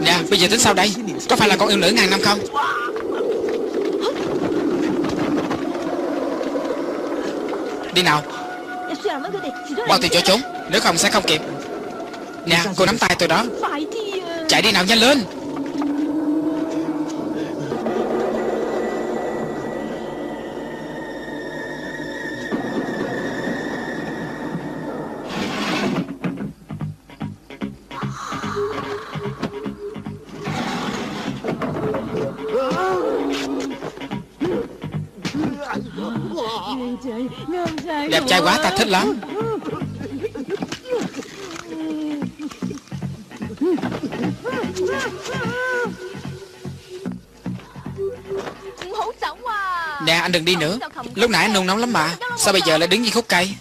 Nè bây giờ tính sao đây. Có phải là con yêu nữ ngàn năm không? Đi nào. Bao tiền cho chúng Nếu không sẽ không kịp. Nè cô nắm tay tôi đó. Chạy đi nào nhanh lên. Đừng đi nữa. Lúc nãy anh nôn nóng lắm mà Sao bây giờ lại đứng như khúc cây?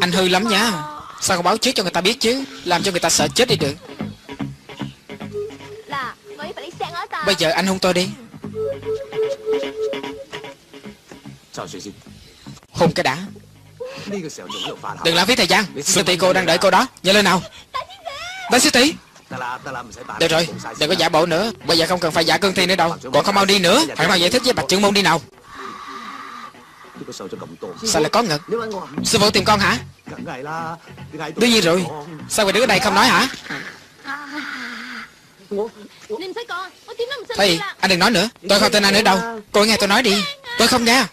Anh hư lắm nha. Sao không báo trước cho người ta biết chứ? Làm cho người ta sợ chết đi được. Bây giờ anh hôn tôi đi. Hôn cái đã. Đừng lãng phí thời gian. Sư tỷ cô đang đợi cô đó. Nhanh lên nào. Đại sư tỷ Được rồi Đừng có giả bộ nữa. Bây giờ không cần phải giả cương thi nữa đâu. Còn không mau đi nữa. Hãy mau giải thích với bạch trưởng môn đi nào. Sao lại có ngực? Sư phụ tìm con hả? Đương nhiên rồi. Sao người đứng ở đây không nói hả? Thôi anh đừng nói nữa. Tôi không tin anh nữa đâu. Cô nghe tôi nói đi. Tôi không nghe.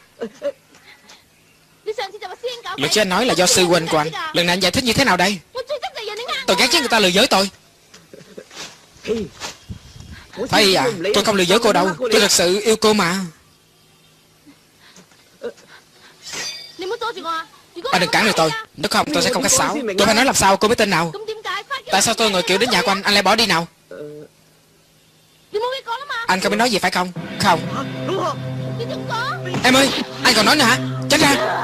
Lúc trước anh nói là do sư huynh của anh. Lần này anh giải thích như thế nào đây? Tôi ghét chứ người ta lừa dối tôi Thấy à Tôi không lừa dối cô đâu. Tôi thật sự yêu cô mà. Anh đừng cản lời tôi. Nếu không tôi sẽ không khách sáo Tôi phải nói làm sao cô mới tin nào? Tại sao tôi ngồi kiểu đến nhà của anh? Anh lại bỏ đi nào. Anh không biết nói gì phải không? Không. Em ơi Anh còn nói nữa hả? Tránh ra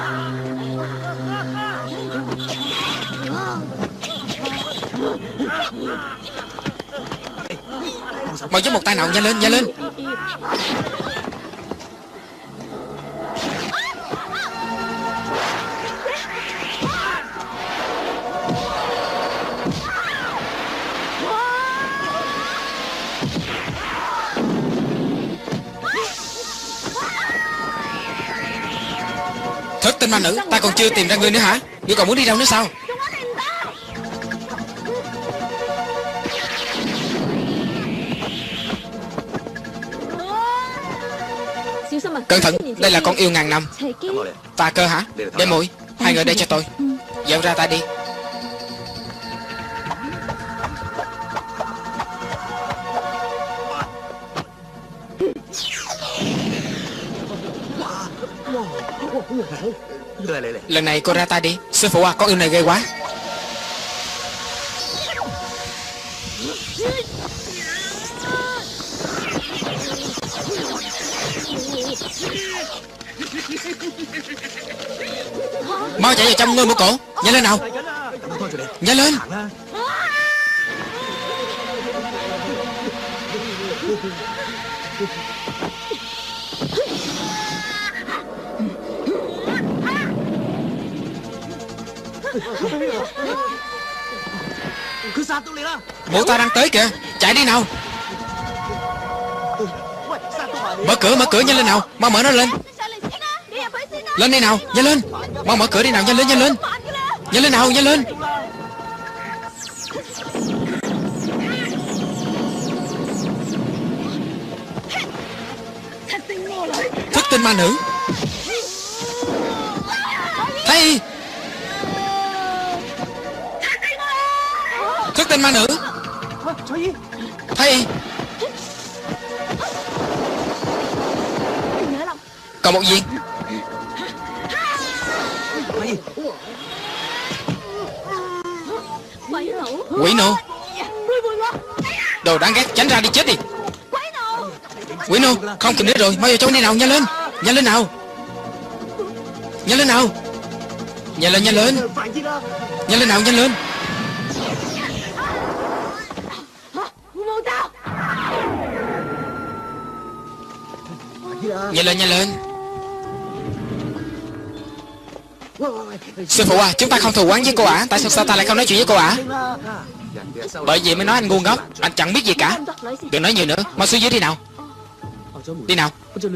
Mau giúp một tay nào nhanh lên nhanh lên. Thất tinh ma nữ, Ta còn chưa tìm ra ngươi nữa hả? Ngươi còn muốn đi đâu nữa sao? Cẩn thận Đây là con yêu ngàn năm. Ta cơ hả? Để mũi Hai người đây cho tôi. Dạo ra tay đi. Lần này cô ra tay đi. Sư phụ à con yêu này ghê quá Mau chạy vào trong ngươi một cổ. Nhanh lên nào. Nhanh lên. Bộ ta đang tới kìa. Chạy đi nào. Mở cửa mở cửa nhanh lên nào. Mau mở nó lên. Lên đi nào. Nhanh lên Mau, mở cửa đi nào, nhanh lên nhanh lên. Nhanh lên nào, nhanh lên. Thức tinh ma nữ. Thấy Thức tinh ma nữ. Thấy Còn một gì? Quỷ nô. Đồ đáng ghét tránh ra đi chết đi. Quỷ nô. Không kịp nữa rồi Mau vào trong đi nào nhanh lên. Nhanh lên nào. Nhanh lên nào. Nhanh lên nhanh lên. Nhanh lên nào nhanh lên. Nhanh lên nhanh lên Sư phụ à Chúng ta không thù oán với cô ả Tại sao sao ta lại không nói chuyện với cô ả Bởi vì mới nói anh ngu ngốc. Anh chẳng biết gì cả. Đừng nói nhiều nữa. Mau xuống dưới đi nào. Đi nào.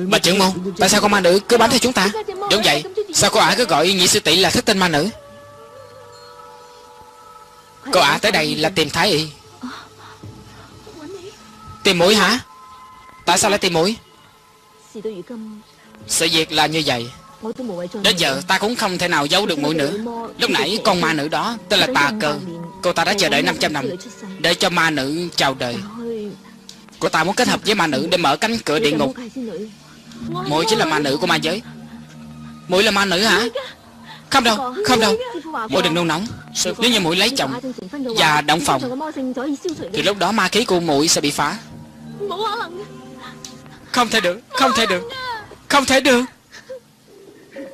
Bà trưởng môn, Tại sao con ma nữ cứ bám theo chúng ta. Đúng vậy. Sao cô ả cứ gọi nhị sư tỷ là thích tinh ma nữ? Cô ả tới đây là tìm thái y. Tìm mũi hả? Tại sao lại tìm mũi? Sự việc là như vậy. Đến giờ ta cũng không thể nào giấu được mũi nữa Lúc nãy con ma nữ đó Tên là Tà Cơ Cô ta đã chờ đợi 500 năm Để cho ma nữ chào đời. Cô ta muốn kết hợp với ma nữ Để mở cánh cửa địa ngục. Mũi chính là ma nữ của ma giới. Mũi là ma nữ hả? Không đâu Không đâu. Muội đừng nôn nóng. Nếu như muội lấy chồng Và động phòng Thì lúc đó ma khí của muội sẽ bị phá. Không thể được Không thể được Không thể được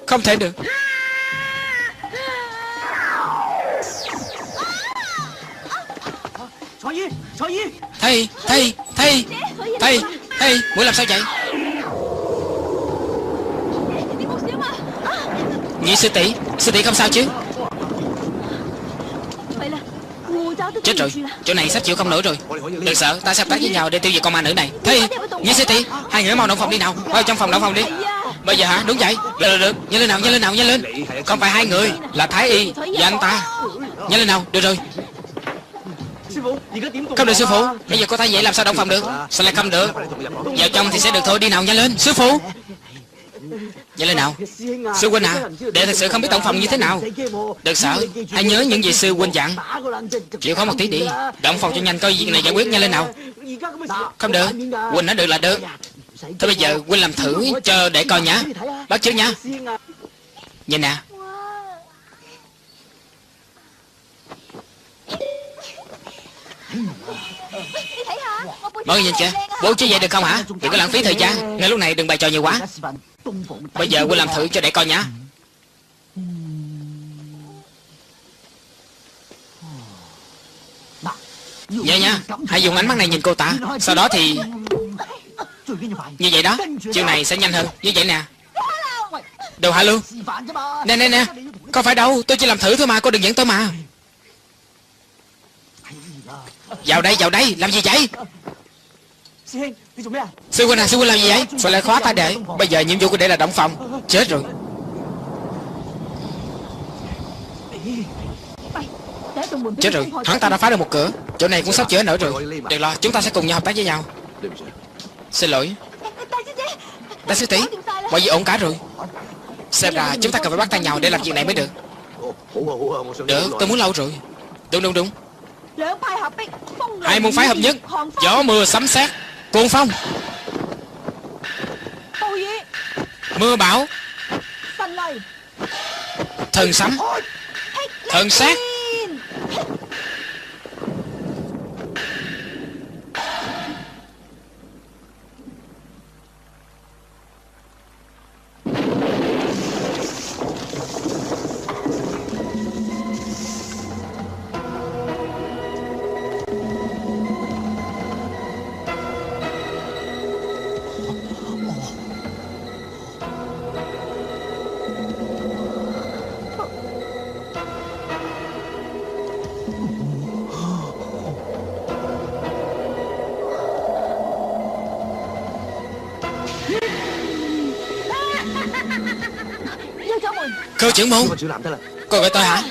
Không thể được. Thầy Thầy Thầy Thầy Thầy Muội làm sao vậy? Nhị sư tỷ Sư tỷ không sao chứ? Chết rồi Chỗ này sắp chịu không nổi rồi. Đừng sợ Ta sẽ hợp tác với nhau để tiêu diệt con ma nữ này. Thầy Nhị sư tỷ Hai người mau động phòng đi nào. Vào trong phòng động phòng đi Bây giờ hả? Đúng vậy Được được được. Nhanh lên nào, Nhanh lên nào, Nhanh lên. Không phải hai người, Là Thái Y Và anh ta. Nhanh lên nào, Được rồi. Không được, sư phụ. Bây giờ có thái vậy làm sao động phòng được? Sao lại không được? Vào trong thì sẽ được thôi. Đi nào, nhanh lên. Sư phụ. Nhanh lên nào. Sư huynh à Đệ thật sự không biết tổng phòng như thế nào. Đừng sợ, Hãy nhớ những gì sư huynh dặn. Chịu khó một tí đi. Động phòng cho nhanh, coi việc này giải quyết. Nhanh lên nào. Không được. Huynh nói được là được. Thôi bây giờ quynh làm thử cho để coi nhá. Bắt chứ nha Nhìn nè. Mọi người nhìn kìa. Bố chứ vậy được không hả? Đừng có lãng phí thời gian. Ngay lúc này đừng bày trò nhiều quá. Bây giờ quynh làm thử cho để coi nhá. Vậy nha Hãy dùng ánh mắt này nhìn cô ta. Sau đó thì như vậy đó Chiều này sẽ nhanh hơn. Như vậy nè. Đồ hạ luôn Nè nè nè. Không phải đâu, Tôi chỉ làm thử thôi mà, Cô đừng dẫn tôi mà. Vào đây vào đây, Làm gì vậy? Sư huynh à sư huynh làm gì vậy? Phải lại khóa ta để. Bây giờ nhiệm vụ của đệ là động phòng. Chết rồi. Chết rồi. Hắn ta đã phá được một cửa. Chỗ này cũng sắp chữa nổi rồi. Đừng lo Chúng ta sẽ cùng nhau hợp tác với nhau. Xin lỗi. Đại sư tỷ Mọi gì ổn cả rồi. Xem ra chúng ta cần phải bắt tay nhau để làm việc này mới được. Được, tôi muốn lâu rồi. Đúng đúng đúng. Hai môn phái hợp nhất. Gió mưa sấm sét. Cuồng phong. Mưa bão. Thần sấm. Thần sát Khâu trưởng môn. Cô gọi tôi hả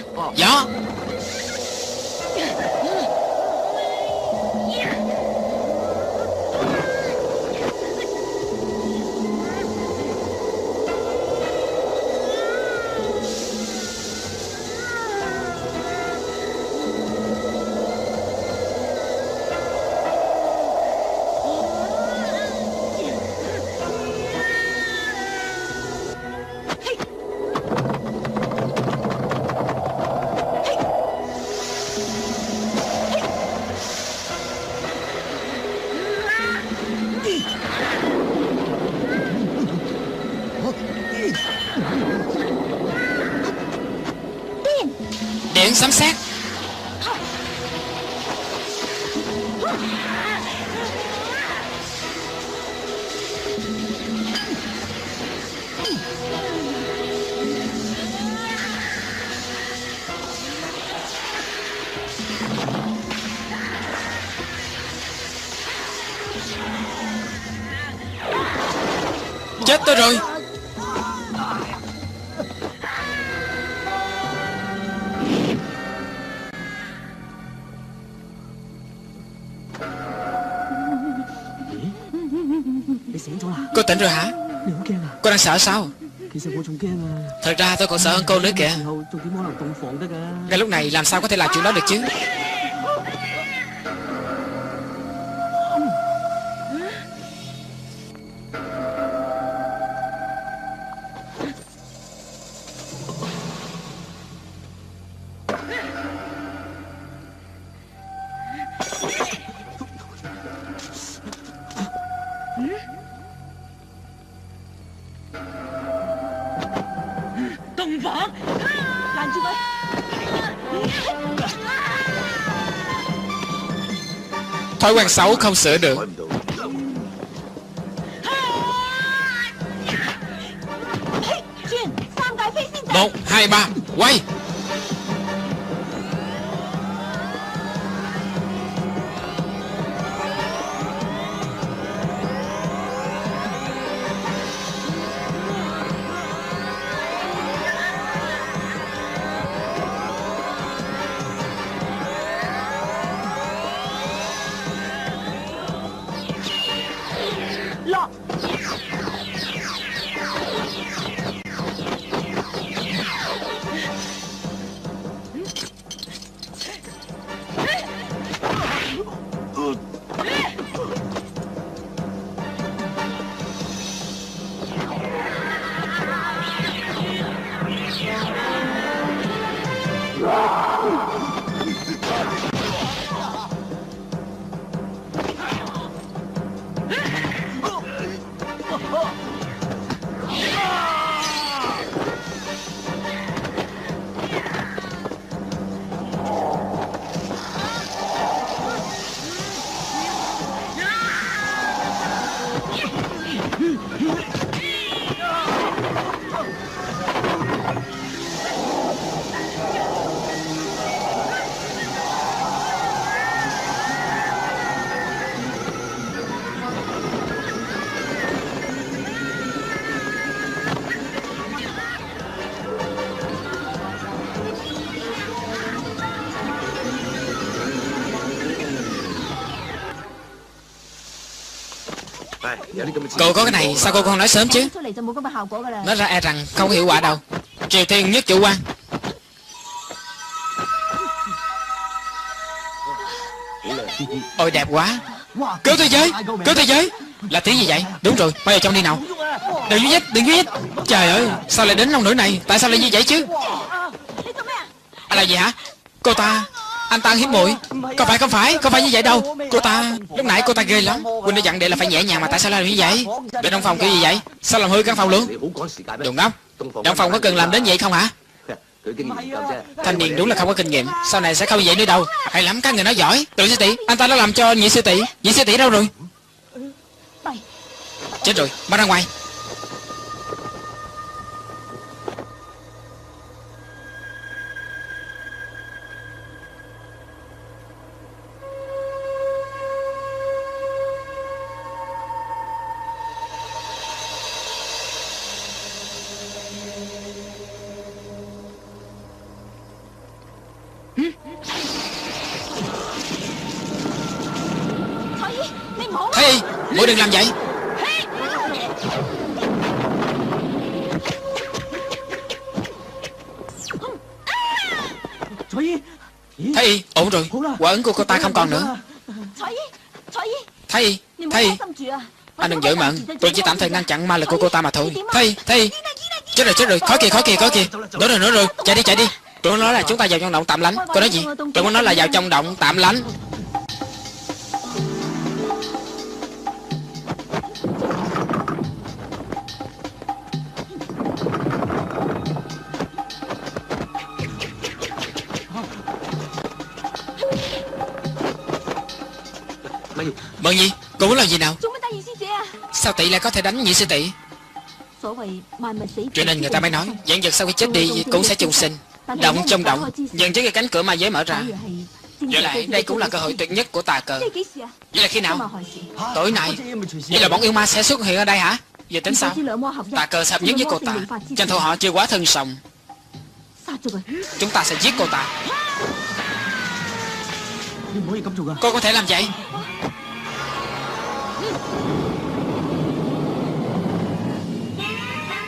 rồi hả? Cô đang sợ sao? Thật ra tôi còn sợ hơn cô nữa kìa. Ngay lúc này làm sao có thể làm chuyện đó được chứ? Thói quen xấu không sửa được. Cậu có cái này sao cô không nói sớm chứ? Nói ra e rằng không hiệu quả đâu. Triều Tiên nhất chủ quan. Ôi đẹp quá. Cứu thế giới Cứu thế giới. Là tiếng gì vậy? Đúng rồi bây giờ trong đi nào. Đừng duy nhất Đừng duy nhất Trời ơi Sao lại đến lòng nữ này? Tại sao lại như vậy chứ? À là gì hả? Cô ta Anh ta hiếp muội. Có phải không phải có phải như vậy đâu. Cô ta. Lúc nãy cô ta ghê lắm. Quỳnh đã dặn đệ là phải nhẹ nhàng mà tại sao lại như vậy? Đệ trong phòng kiểu gì vậy? Sao làm hư căn phòng luôn? Đồ ngốc Trong phòng có cần làm đến vậy không hả? Thanh niên đúng là không có kinh nghiệm. Sau này sẽ không như vậy nữa đâu. Hay lắm, các người nói giỏi. Tự sư tỷ, Anh ta đã làm cho nhị sư tỷ. Nhị sư tỷ đâu rồi? Chết rồi, Mau ra ngoài. của cô ta không còn nữa. Thay Thay. Anh đừng giữ mận Tôi chỉ tạm thời ngăn chặn ma lực của cô ta mà thôi. Thay Thay. Chết rồi chết rồi. Khó kìa khó kìa khó kìa. Nữa rồi nữa rồi. Chạy đi chạy đi. Tôi nói là chúng ta vào trong động tạm lánh. Cô nói gì? Tôi muốn nói là vào trong động tạm lánh. Cô muốn làm gì nào? Sao tỷ lại có thể đánh nhị sư tỷ? Cho nên người ta mới nói Dạng vật sau khi chết đi cũng sẽ trùng sinh. Động trong động Dần trước khi cánh cửa ma giới mở ra. Với lại đây cũng là cơ hội tuyệt nhất của tà cờ. Vậy là khi nào? Tối nay. Vậy là bọn yêu ma sẽ xuất hiện ở đây hả? Vậy tính sao? Tà cờ sập nhất với cô ta Tranh thủ họ chưa quá thân sòng. Chúng ta sẽ giết cô ta à? Cô có thể làm vậy?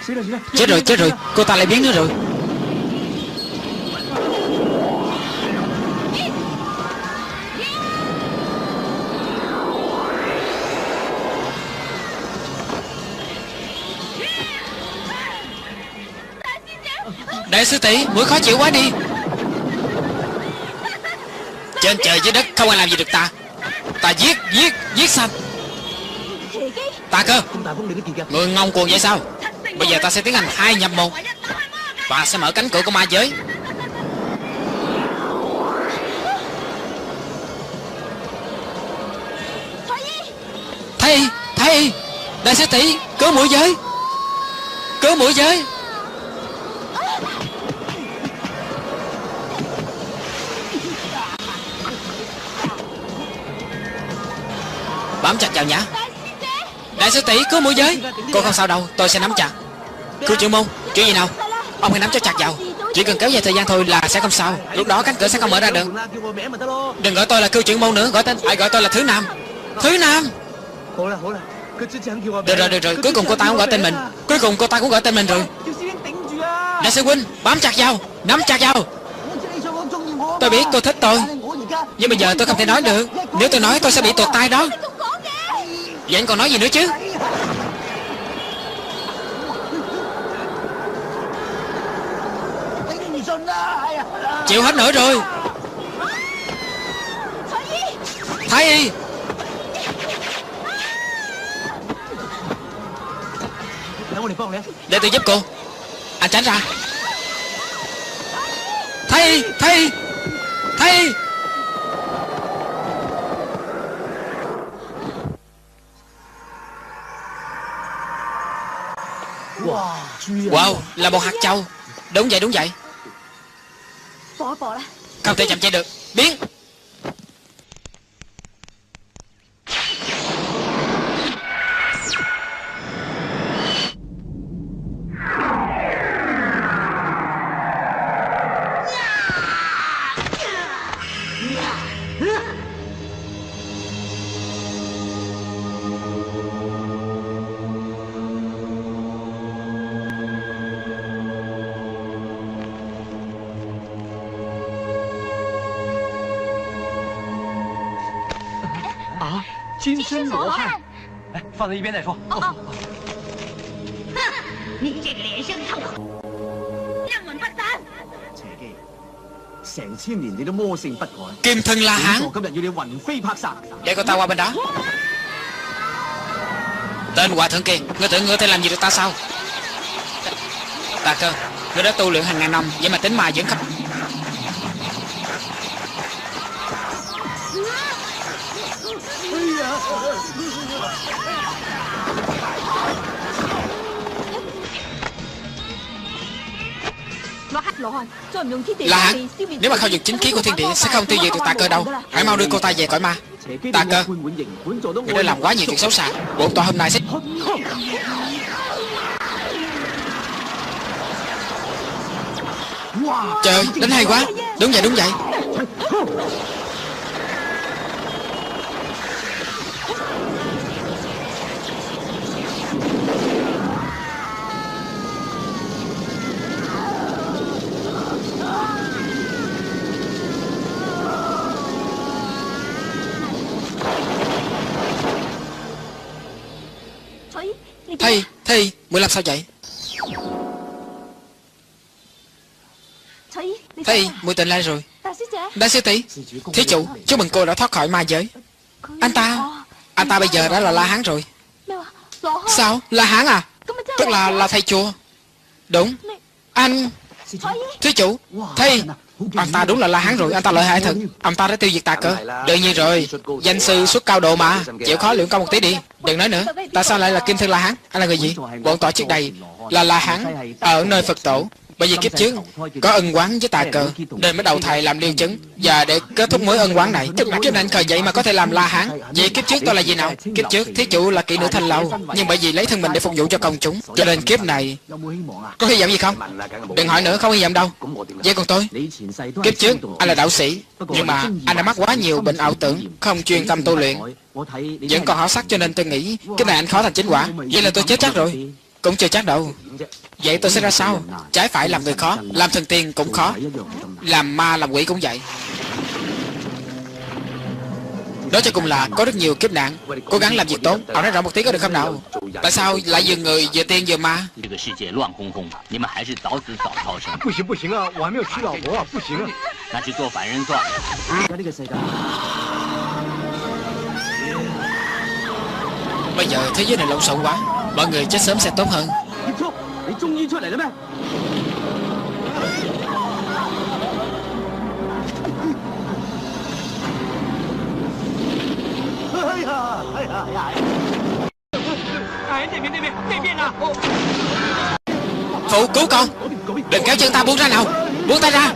Chết rồi, chết rồi, cô ta lại biến nữa rồi. Đại sư tỷ, mũi khó chịu quá đi. Trên trời dưới đất không ai làm gì được ta. Ta giết, giết, giết sạch Ta cơ. Người ngông cuồng vậy sao? Bây giờ ta sẽ tiến hành hai nhập một. Và sẽ mở cánh cửa của ma giới. Thầy Thầy, Đại sư tỷ, Cứu mũi giới. Cứu mũi giới. Bám chặt vào nhã Đại sư tỷ, cứu mũi giới. Cô không sao đâu, Tôi sẽ nắm chặt. Cứu trưởng môn Chuyện gì nào? Ông hãy nắm cho chặt vào. Chỉ cần kéo dài thời gian thôi là sẽ không sao. Lúc đó cánh cửa sẽ không mở ra được. Đừng gọi tôi là cưu trưởng môn nữa, Gọi tên Hãy gọi tôi là Thứ Nam. Thứ Nam! Được rồi được rồi, Cuối cùng cô ta cũng gọi tên mình. Cuối cùng cô ta cũng gọi tên mình rồi. Đại sư huynh, Bám chặt vào, Nắm chặt vào. Tôi biết cô thích tôi, Nhưng bây giờ tôi không thể nói được. Nếu tôi nói, tôi sẽ bị tuột tay đó. Vậy anh còn nói gì nữa chứ? Chịu hết nổi rồi. Thái y. Để tôi giúp cô. Anh tránh ra. Thái y Thái y Thái y. Wow, là một hạt châu. Đúng vậy đúng vậy. Bỏ bỏ ra Không thể chậm chạy được. Biến. 放在一边再说。哦，你这个脸生臭一门不散。邪机，成千年你都魔性不改， Kim thân La 本 Hán 座今日要你魂飞魄散。 Để cô ta qua bên đó Tên hòa thượng kia Ngươi tưởng ngươi thể làm gì được ta sao Ta cơ Ngươi đã tu luyện hàng ngàn năm Vậy mà tính mà vẫn khắp Là hắn Nếu mà không dùng chính khí của thiên địa Sẽ không tiêu diệt được tà cơ đâu. Hãy mau đưa cô ta về cõi ma. Tà cơ. Người đã làm quá nhiều chuyện xấu xa. Bộ tòa hôm nay sẽ Trời ơi, đánh hay quá. Đúng vậy, đúng vậy. Sao vậy? Thấy Thi Mười tỉnh lại rồi. Đại sư tỷ Thí chủ Chúc mừng cô đã thoát khỏi ma giới. Anh ta Anh ta bây giờ đã là La Hán rồi. À? Sao? La Hán à? Tức là là thầy chùa. Đúng. Anh Thí chủ Thi anh ta đúng là La Hán rồi, Anh ta lợi hại thật. Anh ta đã tiêu diệt ta cơ. Đương nhiên rồi, Danh sư xuất cao độ mà. Chịu khó luyện công một tí đi. Đừng nói nữa. Tại sao lại là Kim Thân La Hán? Anh là người gì? Bọn tỏ trước đây Là La Hán Ở nơi Phật tổ. Bởi vì kiếp trước, có ân quán với tà cờ, Nên mới đầu thầy làm liêu chứng. Và để kết thúc mối ân quán này, Tức là anh khờ khởi vậy mà có thể làm la hán. Vậy kiếp trước tôi là gì nào? Kiếp trước, thí chủ là kỹ nữ thanh lâu. Nhưng bởi vì lấy thân mình để phục vụ cho công chúng, Cho nên kiếp này Có hy vọng gì không? Đừng hỏi nữa, không hy vọng đâu. Vậy còn tôi? Kiếp trước, anh là đạo sĩ. Nhưng mà anh đã mắc quá nhiều bệnh ảo tưởng, Không chuyên tâm tu luyện. Vẫn còn hảo sắc cho nên tôi nghĩ cái này anh khó thành chính quả. Vậy là tôi chết chắc rồi. Cũng chưa chắc đâu. Vậy tôi sẽ ra sao? Trái phải làm người khó, Làm thần tiên cũng khó, Làm ma, làm quỷ cũng vậy. Nói cho cùng là có rất nhiều kiếp nạn. Cố gắng làm việc tốt. Ông nói rõ một tí có được không nào? Tại sao lại vừa người, vừa tiên, vừa ma? Không Bây giờ thế giới này lộn xộn quá. Mọi người chết sớm sẽ tốt hơn. Phụ cứu con. Đừng kéo chân ta buông ra nào. Buông tay ra.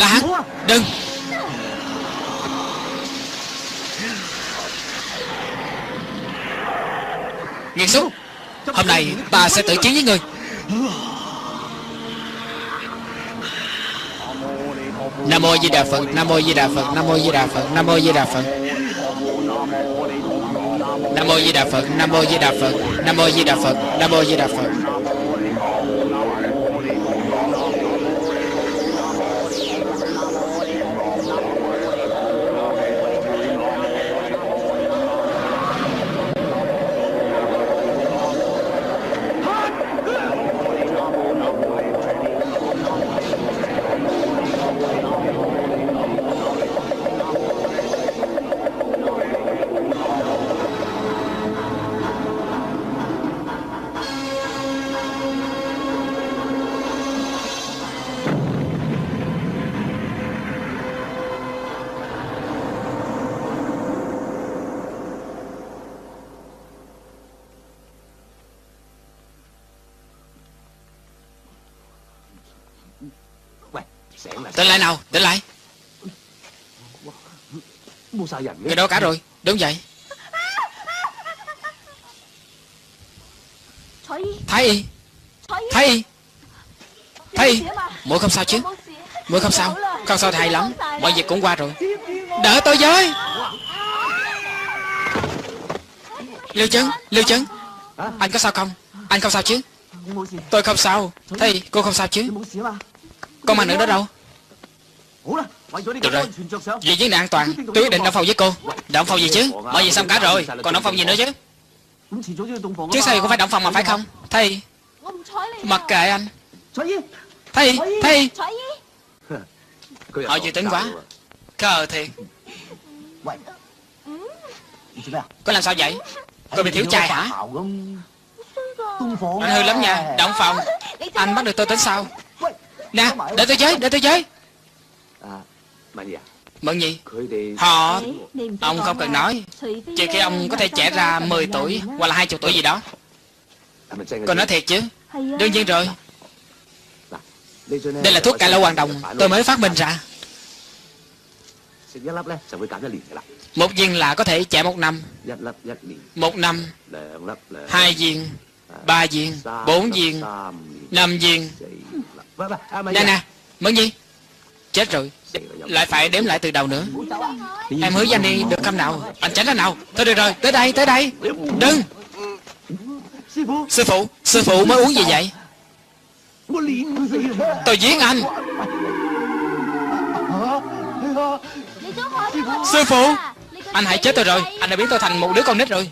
Là hắn. Đừng. Nghiệt xúc Hôm nay ta sẽ tự chiến với người. Nam mô Di Đà Phật, Nam mô Di Đà Phật, Nam mô Di Đà Phật, Nam mô Di Đà Phật. Nam mô Di Đà Phật, Nam mô Di Đà Phật, Nam mô Di Đà Phật, Nam mô Di Đà Phật, Nam mô Di Đà Phật. Người đó cả rồi Đúng vậy Thầy, thầy, thầy, Y không sao chứ? Mũi không sao. Không sao thầy lắm. Mọi việc cũng qua rồi. Đỡ tôi với. Lưu Trấn Lưu Trấn. Anh có sao không? Anh không sao chứ? Tôi không sao. Thầy cô không sao chứ? Con mà nữa đó đâu. Được rồi. Vì vấn đề an toàn. Tôi định động phòng với cô. Động phòng gì chứ? Bởi vì xong cả rồi? Còn động phòng gì nữa chứ? Chứ sao thì cũng phải động phòng mà phải không? Thầy Mặc kệ anh. Thầy Thầy Họ dự tính quá. Cờ thiệt. Cô làm sao vậy? Cô bị thiếu chai hả? Anh hư lắm nha. Động phòng Anh bắt được tôi tính sao Nè để tôi giới Để tôi giới. Bận gì? Họ... Ông không cần nói. Chỉ khi ông có thể trẻ ra 10 tuổi Hoặc là 20 tuổi gì đó. Con nói thiệt chứ. Đương nhiên rồi. Đây là thuốc cải lẩu hoàng đồng. Tôi mới phát minh ra. Một viên là có thể trẻ một năm. Một năm. Hai viên. Ba viên. Bốn viên. Năm viên. Nè nè. Mẫn gì? Chết rồi lại phải đếm lại từ đầu nữa. Em hứa với anh đi, được không nào. Anh tránh ra nào. Thôi được rồi, tới đây tới đây. Đừng. Sư phụ sư phụ mới uống gì vậy? Tôi giết anh. Sư phụ, anh hãy chết tôi rồi. Anh đã biến tôi thành một đứa con nít rồi.